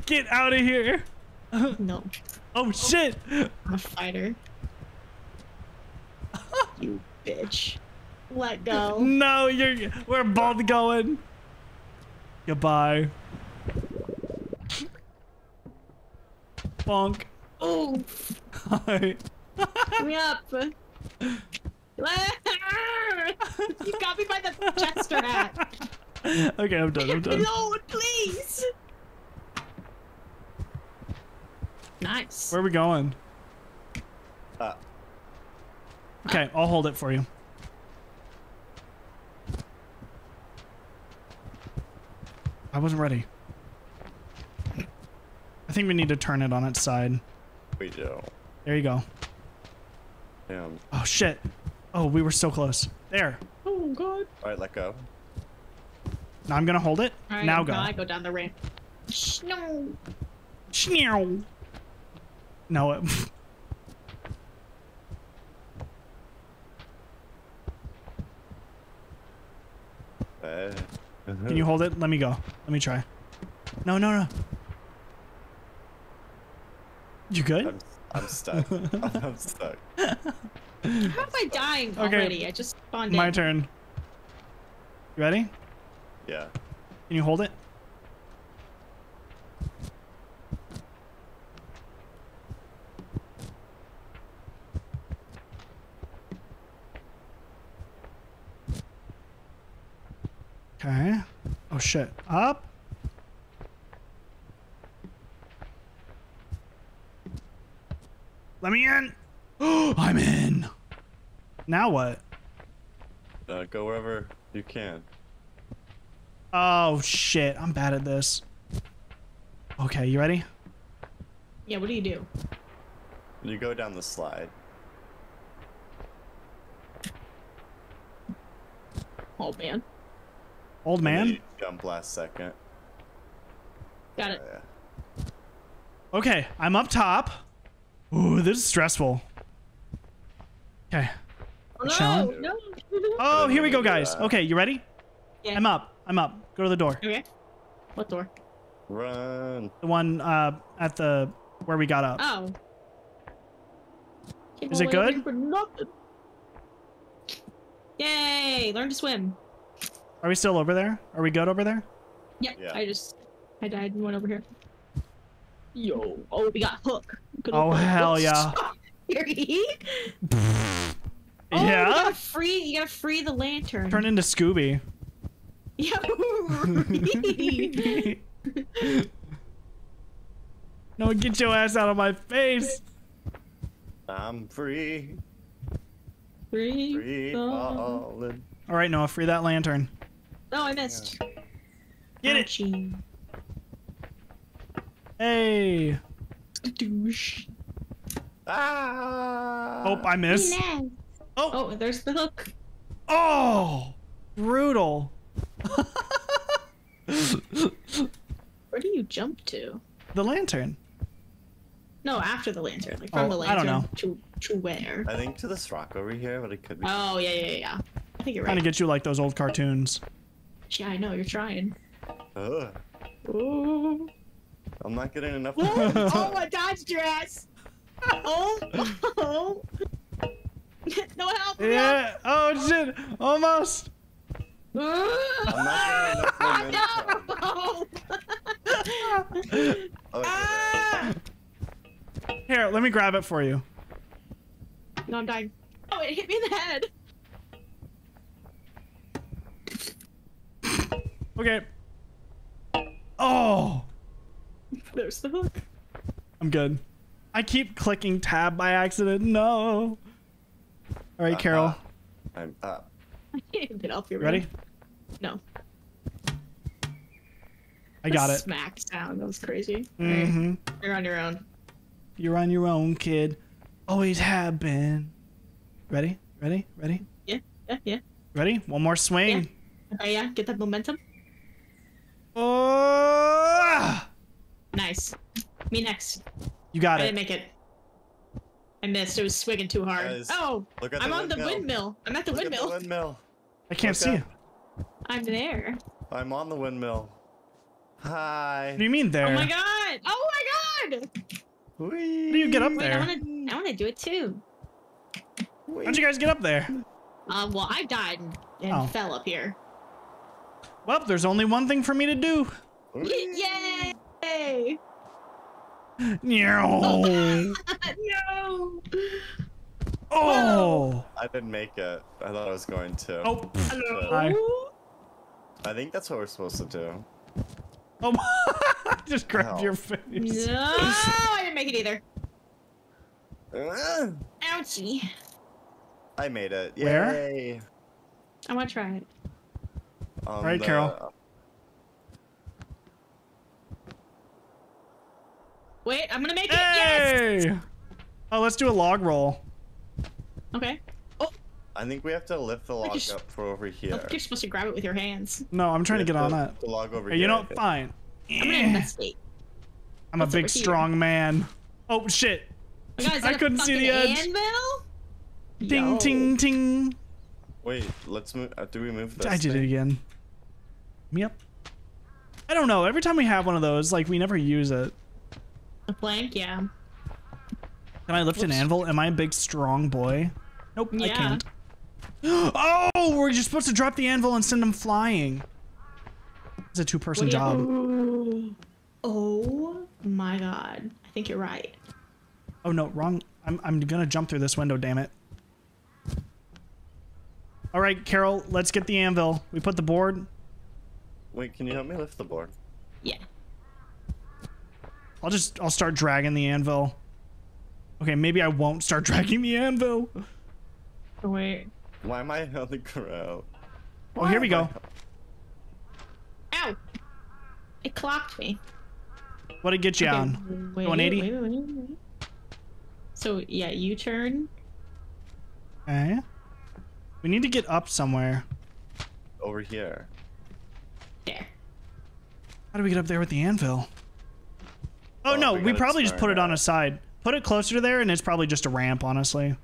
Speaker 1: Get out of here! [laughs]
Speaker 2: No,
Speaker 1: Oh shit!
Speaker 2: I'm a fighter. [laughs] you bitch. Let go.
Speaker 1: No, you're. We're both going. Goodbye. Bonk.
Speaker 2: Oh,
Speaker 1: Hi.
Speaker 2: Me up. [laughs] you got me by the Chester hat. [laughs]
Speaker 1: Okay, I'm done. I'm done. [laughs]
Speaker 2: Reload, please. Nice.
Speaker 1: Where are we going?
Speaker 3: uh,
Speaker 1: Okay, I'll hold it for you. I wasn't ready. I think we need to turn it on its side.
Speaker 3: we do.
Speaker 1: There you go.
Speaker 3: Damn.
Speaker 1: Oh shit. Oh, we were so close. There.
Speaker 2: Oh god.
Speaker 3: All right, let go.
Speaker 1: Now I'm gonna hold it.
Speaker 2: All right,
Speaker 1: now go.
Speaker 2: I go down the ramp. Shh, no.
Speaker 1: Schneow. No. It, [laughs]
Speaker 3: Uh,
Speaker 1: can you hold it? Let me go. Let me try. No, no, no. You good?
Speaker 3: I'm, I'm stuck. [laughs] I'm stuck.
Speaker 2: How am I dying
Speaker 1: Okay.
Speaker 2: already? I just spawned
Speaker 1: My
Speaker 2: in.
Speaker 1: turn. You ready?
Speaker 3: Yeah.
Speaker 1: Can you hold it? Okay. Oh shit. Up. Let me in. [gasps] I'm in. Now what?
Speaker 3: Uh, go wherever you can.
Speaker 1: Oh shit. I'm bad at this. Okay, you ready?
Speaker 2: Yeah, what do you do?
Speaker 3: You go down the slide.
Speaker 2: Old man.
Speaker 1: Old man?
Speaker 3: jump last second.
Speaker 2: Got it.
Speaker 3: Yeah.
Speaker 1: Okay, I'm up top. Ooh, this is stressful. Okay.
Speaker 2: Oh, no, no.
Speaker 1: Oh, here we go, guys. Okay, you ready?
Speaker 2: Yeah.
Speaker 1: I'm up. I'm up. Go to the door.
Speaker 2: Okay. What door?
Speaker 3: Run.
Speaker 1: The one uh, at the where we got up.
Speaker 2: Oh. Came
Speaker 1: Is it
Speaker 2: the way over
Speaker 1: good?
Speaker 2: here Yay! Learn to swim.
Speaker 1: Are we still over there? Are we good over there?
Speaker 2: Yeah,
Speaker 3: Yeah.
Speaker 2: I just I died and went over here. Yo, oh, we got hook. Good
Speaker 1: Oh,
Speaker 2: old hook.
Speaker 1: hell yeah.
Speaker 2: Fury. [laughs] [laughs] oh, You gotta free. You gotta free the lantern.
Speaker 1: Turn into Scooby.
Speaker 2: Yeah.
Speaker 1: No, [laughs] get your ass out of my face.
Speaker 3: I'm free.
Speaker 2: free.
Speaker 3: Free falling.
Speaker 1: All right, Noah, free that lantern.
Speaker 2: Oh, I missed.
Speaker 1: Get it.
Speaker 2: Ouchie.
Speaker 1: Hey.
Speaker 2: Douche.
Speaker 3: Ah!
Speaker 1: Oh, I missed.
Speaker 2: Oh,
Speaker 1: Oh,
Speaker 2: there's the hook.
Speaker 1: oh, brutal.
Speaker 2: Where do you jump to?
Speaker 1: The lantern.
Speaker 2: No, after the lantern. Like from
Speaker 1: Oh,
Speaker 2: the
Speaker 1: I
Speaker 2: lantern
Speaker 1: don't know.
Speaker 2: to to where?
Speaker 3: I think to this rock over here, but it could be.
Speaker 2: Oh yeah, yeah, yeah, yeah. I think you're
Speaker 1: Trying
Speaker 2: right.
Speaker 1: to get you like those old cartoons.
Speaker 2: Yeah, I know you're trying.
Speaker 3: Ugh.
Speaker 2: Oh,
Speaker 3: I'm not getting enough. [laughs]
Speaker 2: oh I dodged your ass. Oh, oh. [laughs] no help. me
Speaker 1: Yeah. Oh shit. Almost.
Speaker 3: I'm not getting.
Speaker 2: No. [laughs]
Speaker 3: Oh,
Speaker 2: Ah!
Speaker 1: Here, let me grab it for you.
Speaker 2: No, I'm dying. Oh, it hit me in the head.
Speaker 1: Okay. Oh,
Speaker 2: There's the hook.
Speaker 1: I'm good. I keep clicking tab by accident. No. All right, Carol.
Speaker 3: Uh-huh. I'm up.
Speaker 2: I can't even get up here.
Speaker 1: Ready?
Speaker 2: man. No.
Speaker 1: I got
Speaker 2: The
Speaker 1: it.
Speaker 2: Smack sound. That was crazy.
Speaker 1: Mm-hmm.
Speaker 2: You're on your own.
Speaker 1: You're on your own, kid. Always have been. Ready? Ready? Ready?
Speaker 2: Yeah, yeah, yeah.
Speaker 1: Ready? One more swing. Yeah.
Speaker 2: Okay, yeah. Get that momentum.
Speaker 1: Oh!
Speaker 2: Nice. Me next.
Speaker 1: You got
Speaker 2: I
Speaker 1: it.
Speaker 2: I didn't make it. I missed. It was swigging too hard.
Speaker 3: Guys,
Speaker 2: oh,
Speaker 3: look at
Speaker 2: I'm
Speaker 3: the
Speaker 2: on the
Speaker 3: windmill.
Speaker 2: windmill. I'm at the
Speaker 3: Look at
Speaker 2: windmill.
Speaker 3: the windmill.
Speaker 1: I can't see
Speaker 3: Okay.
Speaker 1: you.
Speaker 2: I'm there.
Speaker 3: I'm on the windmill. Hi.
Speaker 1: What do you mean there?
Speaker 2: Oh my god! Oh my god!
Speaker 1: How do you get up
Speaker 2: Wait, I
Speaker 1: there?
Speaker 2: wanna, I wanna do it too.
Speaker 1: How'd you guys get up there?
Speaker 2: Um, well, I died and, and
Speaker 1: Oh.
Speaker 2: fell up here.
Speaker 1: Well, there's only one thing for me to do.
Speaker 2: Yay!
Speaker 1: No. [laughs]
Speaker 2: no!
Speaker 1: Oh.
Speaker 3: I didn't make it. I thought I was going to.
Speaker 1: Oh.
Speaker 2: Hello?
Speaker 1: Hi.
Speaker 3: I think that's what we're supposed to do.
Speaker 1: Oh. My! [laughs] Just grabbed
Speaker 3: Ow.
Speaker 1: your face.
Speaker 2: No, I didn't make it either.
Speaker 3: Ah,
Speaker 2: Ouchie.
Speaker 3: I made it.
Speaker 1: Where?
Speaker 3: Yay.
Speaker 2: I wanna try it.
Speaker 3: On
Speaker 1: Alright,
Speaker 3: the-
Speaker 1: Carol.
Speaker 2: Wait, I'm gonna make it. Yes!
Speaker 1: Oh, let's do a log roll.
Speaker 2: Okay.
Speaker 3: I think we have to lift the log
Speaker 2: just-
Speaker 3: up for over
Speaker 2: I
Speaker 3: here.
Speaker 2: think you're supposed to grab it with your hands.
Speaker 1: No, I'm trying to get
Speaker 3: have
Speaker 1: on that.
Speaker 3: The log over
Speaker 1: Hey,
Speaker 3: here.
Speaker 1: you know, what? fine.
Speaker 2: I'm gonna
Speaker 1: Eh.
Speaker 2: investigate.
Speaker 1: I'm a big, strong man. Oh shit!
Speaker 2: Oh my God, is that
Speaker 1: I
Speaker 2: a
Speaker 1: couldn't see the edge.
Speaker 2: Anvil?
Speaker 1: Ting
Speaker 2: Yo.
Speaker 1: ting ting.
Speaker 3: Wait, let's move. Uh, do we move this?
Speaker 1: I did it
Speaker 3: thing?
Speaker 1: again. Yep. I don't know. Every time we have one of those, like we never use it.
Speaker 2: A plank, yeah.
Speaker 1: Can I lift an anvil? Am I a big strong boy? Nope, I can't. Oh, we're just supposed to drop the anvil and send them flying. It's a two-person job.
Speaker 2: you- Oh my god. I think you're right.
Speaker 1: Oh no, wrong. I'm I'm gonna jump through this window. Damn it. All right, Carol, let's get the anvil. We put the board.
Speaker 3: Wait, can you help me lift the board?
Speaker 2: Yeah.
Speaker 1: I'll just I'll start dragging the anvil. Okay, maybe I won't start [laughs] dragging the anvil.
Speaker 2: Wait.
Speaker 3: Why am I [laughs] on the ground?
Speaker 1: Oh, here we go.
Speaker 2: Ow! It clocked me.
Speaker 1: What did get you
Speaker 2: Okay,
Speaker 1: on?
Speaker 2: wait,
Speaker 1: 180?
Speaker 2: wait, wait, wait, wait. So, yeah, you turn.
Speaker 1: Okay. We need to get up somewhere.
Speaker 3: Over here.
Speaker 2: There.
Speaker 1: How do we get up there with the anvil? Oh,
Speaker 3: Oh,
Speaker 1: no,
Speaker 3: we
Speaker 1: we, probably just put it on a side. Put it closer to there, and it's probably just a ramp, honestly.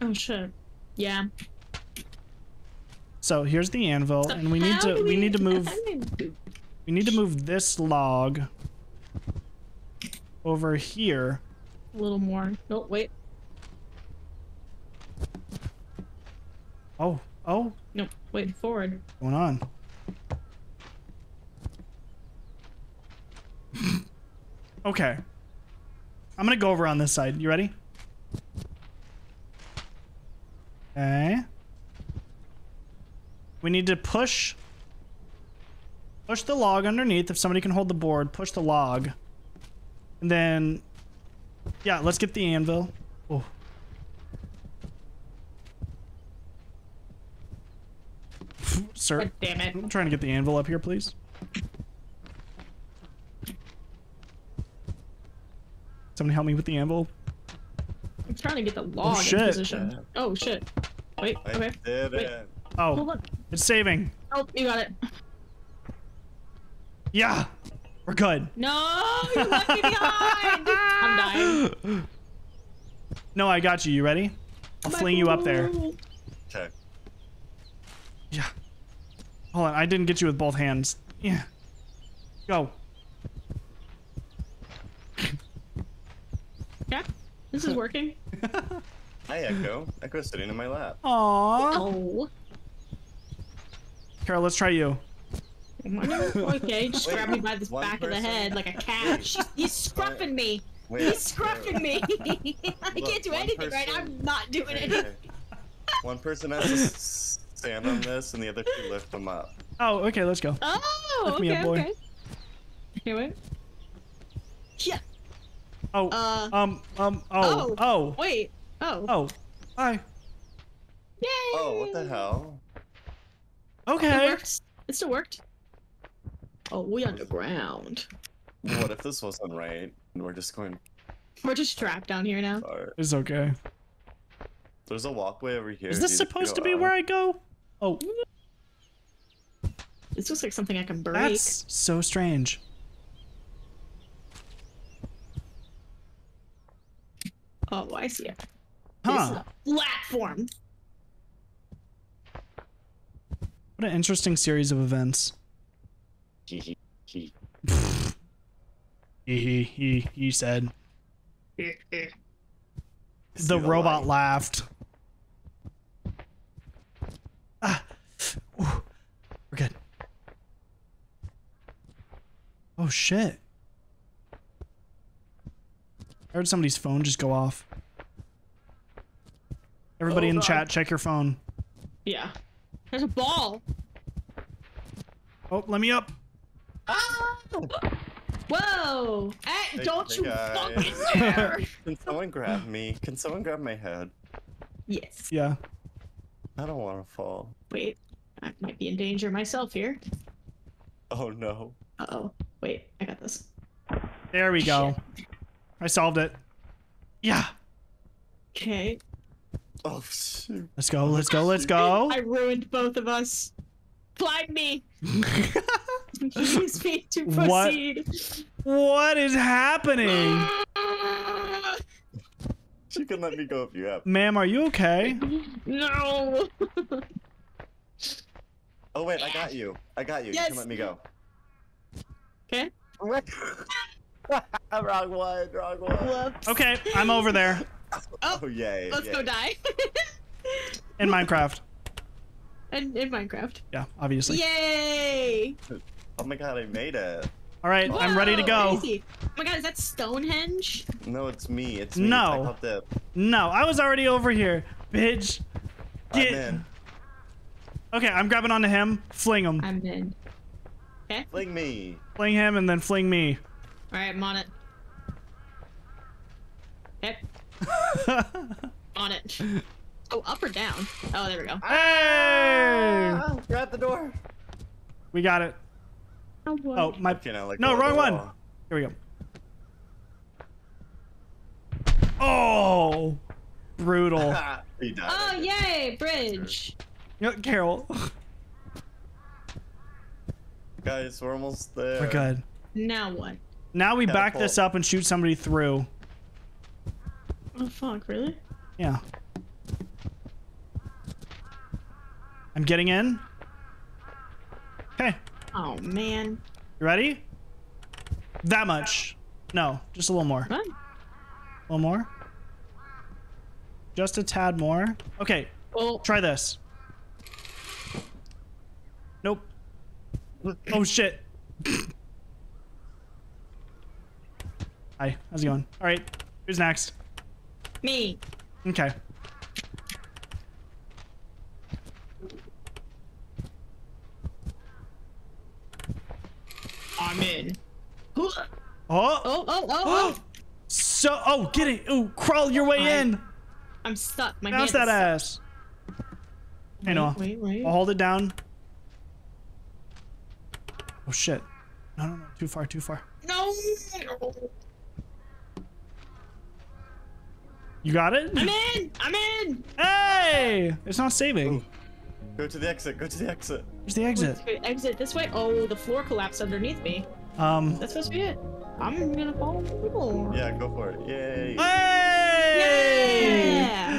Speaker 2: Oh, shit. Yeah.
Speaker 1: So here's the anvil,
Speaker 2: So
Speaker 1: and we need to
Speaker 2: do
Speaker 1: we need to move
Speaker 2: we-
Speaker 1: we need to move this log over here.
Speaker 2: A little more. No, wait.
Speaker 1: Oh, oh,
Speaker 2: No, wait, forward.
Speaker 1: what's going on? [laughs] okay. I'm gonna go over on this side. You ready? Okay. We need to push push the log underneath. If somebody can hold the board, push the log. And then yeah, let's get the anvil. Oh. [laughs] Sir,
Speaker 2: God damn it.
Speaker 1: I'm trying to get the anvil up here, please. Somebody help me with the anvil.
Speaker 2: I'm trying to get the oh, log
Speaker 1: shit.
Speaker 2: in position. Oh, shit. Wait,
Speaker 3: I
Speaker 2: okay.
Speaker 3: did
Speaker 2: Wait.
Speaker 3: it.
Speaker 2: Oh, Hold
Speaker 1: Oh,
Speaker 2: on.
Speaker 1: it's saving.
Speaker 2: Oh, you got it.
Speaker 1: Yeah, we're good.
Speaker 2: No, you left me behind. I'm dying. [gasps]
Speaker 1: No, I got you. You ready? I'll fling you up there.
Speaker 3: Okay.
Speaker 1: Yeah. Hold on, I didn't get you with both hands. Yeah. Go.
Speaker 2: Yeah, this is working. [laughs]
Speaker 3: Hi, Echo. Echo's sitting in my lap.
Speaker 1: Aww.
Speaker 2: Oh.
Speaker 1: Carol, let's try you. [laughs]
Speaker 2: Okay, just
Speaker 3: Wait,
Speaker 2: grab me by the
Speaker 3: one
Speaker 2: back of the head like a cat. She's, he's scruffing me.
Speaker 3: Wait,
Speaker 2: He's scruffing me. [laughs] I
Speaker 3: Look,
Speaker 2: can't do
Speaker 3: one
Speaker 2: anything right I'm not doing
Speaker 3: Wait,
Speaker 2: anything.
Speaker 3: One person has to stand on this, and the other two lift them up.
Speaker 1: Oh, okay, let's go.
Speaker 2: Oh,
Speaker 1: Lift me
Speaker 2: okay,
Speaker 1: up, boy.
Speaker 2: okay. Okay, wait. Yeah.
Speaker 1: Oh,
Speaker 2: Uh.
Speaker 1: um, um, oh,
Speaker 2: Oh.
Speaker 1: oh,
Speaker 2: Wait. Oh.
Speaker 1: oh. Hi.
Speaker 2: Yay.
Speaker 3: Oh, what the hell?
Speaker 2: It
Speaker 1: Okay.
Speaker 2: worked. It still worked. Oh, we underground.
Speaker 3: What if this wasn't right? And we're just going
Speaker 2: We're just trapped down here now.
Speaker 3: far.
Speaker 1: It's okay.
Speaker 3: There's a walkway over here.
Speaker 1: Is this supposed to
Speaker 3: go
Speaker 1: be
Speaker 3: up?
Speaker 1: where I go? Oh,
Speaker 2: This looks like something I can break.
Speaker 1: that's so strange.
Speaker 2: Oh, I see it. This is
Speaker 1: Huh.
Speaker 2: a platform.
Speaker 1: What an interesting series of events.
Speaker 3: Hee hee hee.
Speaker 1: He he he, he said.
Speaker 3: See
Speaker 1: The robot
Speaker 3: light?
Speaker 1: laughed. Ah. Ooh. We're good. Oh shit. I heard somebody's phone just go off. Everybody
Speaker 2: Oh,
Speaker 1: in the
Speaker 2: God.
Speaker 1: chat, check your phone.
Speaker 2: Yeah. There's a ball.
Speaker 1: Oh, let me up. Oh!
Speaker 2: Whoa! Hey,
Speaker 3: Hey,
Speaker 2: don't
Speaker 3: hey,
Speaker 2: you
Speaker 3: guys.
Speaker 2: fucking dare! [laughs]
Speaker 3: Can someone grab me? Can someone grab my head?
Speaker 2: yes.
Speaker 1: Yeah.
Speaker 3: I don't want to fall.
Speaker 2: Wait, I might be in danger myself here.
Speaker 3: Oh no.
Speaker 2: Uh oh. Wait, I got this.
Speaker 1: There we go. I solved it. Yeah.
Speaker 2: Okay.
Speaker 3: Oh shoot.
Speaker 1: Let's go. Let's go. Let's go. [laughs]
Speaker 2: I ruined both of us. Blind me. Use me to [laughs]
Speaker 1: What?
Speaker 2: proceed.
Speaker 1: what is happening?
Speaker 3: You can let me go if you have.
Speaker 1: Ma'am, are you okay?
Speaker 2: no.
Speaker 3: Oh wait, I got you. I got you. You can let me go.
Speaker 2: Okay. [laughs]
Speaker 3: wrong one. Wrong one.
Speaker 2: Whoops.
Speaker 1: Okay, I'm over there [laughs]
Speaker 2: Oh,
Speaker 3: Oh yay.
Speaker 2: let's go die. [laughs]
Speaker 1: in Minecraft.
Speaker 2: and in Minecraft.
Speaker 1: Yeah, obviously.
Speaker 2: Yay!
Speaker 3: Oh my god, I made it.
Speaker 1: All right, I'm ready to go.
Speaker 2: crazy. Oh my god, is that Stonehenge?
Speaker 3: No, it's me. It's me.
Speaker 1: No.
Speaker 3: I it.
Speaker 1: No, I was already over here, bitch.
Speaker 3: I'm in.
Speaker 1: Okay, I'm grabbing onto him. Fling him.
Speaker 2: I'm in. Okay.
Speaker 3: Fling me.
Speaker 1: Fling him and then fling me.
Speaker 2: Alright, I'm on it. Okay. [laughs] On it. Oh, up or down? Oh, there we go.
Speaker 1: hey!
Speaker 3: Ah, grab the door.
Speaker 1: We got it. Oh, my.
Speaker 3: Okay, now like.
Speaker 1: No, wrong one.
Speaker 3: wall.
Speaker 1: Here we go. Oh, brutal. [laughs]
Speaker 3: He died.
Speaker 2: Oh, yay! Bridge.
Speaker 1: You know, Carol,
Speaker 3: Guys, we're almost there.
Speaker 1: we're good.
Speaker 2: Now what?
Speaker 1: Now we back this up and shoot somebody through.
Speaker 2: Oh, fuck, really?
Speaker 1: Yeah. I'm getting in. Okay,
Speaker 2: Oh, man.
Speaker 1: you ready? That much. No, just a little more.
Speaker 2: Run.
Speaker 1: A little more. Just a tad more. Okay,
Speaker 2: Oh,
Speaker 1: try this. Nope. Oh shit. [laughs] Hi, how's it going? All right, who's next?
Speaker 2: me.
Speaker 1: Okay.
Speaker 2: I'm in. Oh,
Speaker 1: Oh,
Speaker 2: oh, oh, oh. [gasps]
Speaker 1: so oh, get it. Ooh, crawl your way
Speaker 2: I-
Speaker 1: in.
Speaker 2: I'm stuck. My
Speaker 1: Bounce that ass. Hey, Noah.
Speaker 2: Wait, wait, wait.
Speaker 1: I'll hold it down. Oh shit. No, no, no. Too far, too far.
Speaker 2: No.
Speaker 1: You got it?
Speaker 2: I'm in. I'm in.
Speaker 1: Hey! It's not saving.
Speaker 3: Go to the exit. Go to the exit.
Speaker 1: Where's the exit?
Speaker 2: Wait, Exit this way. Oh, the floor collapsed underneath me.
Speaker 1: Um.
Speaker 2: That's supposed to be it. I'm gonna fall.
Speaker 3: Yeah, go for it. Yay.
Speaker 1: Hey!
Speaker 2: Yeah.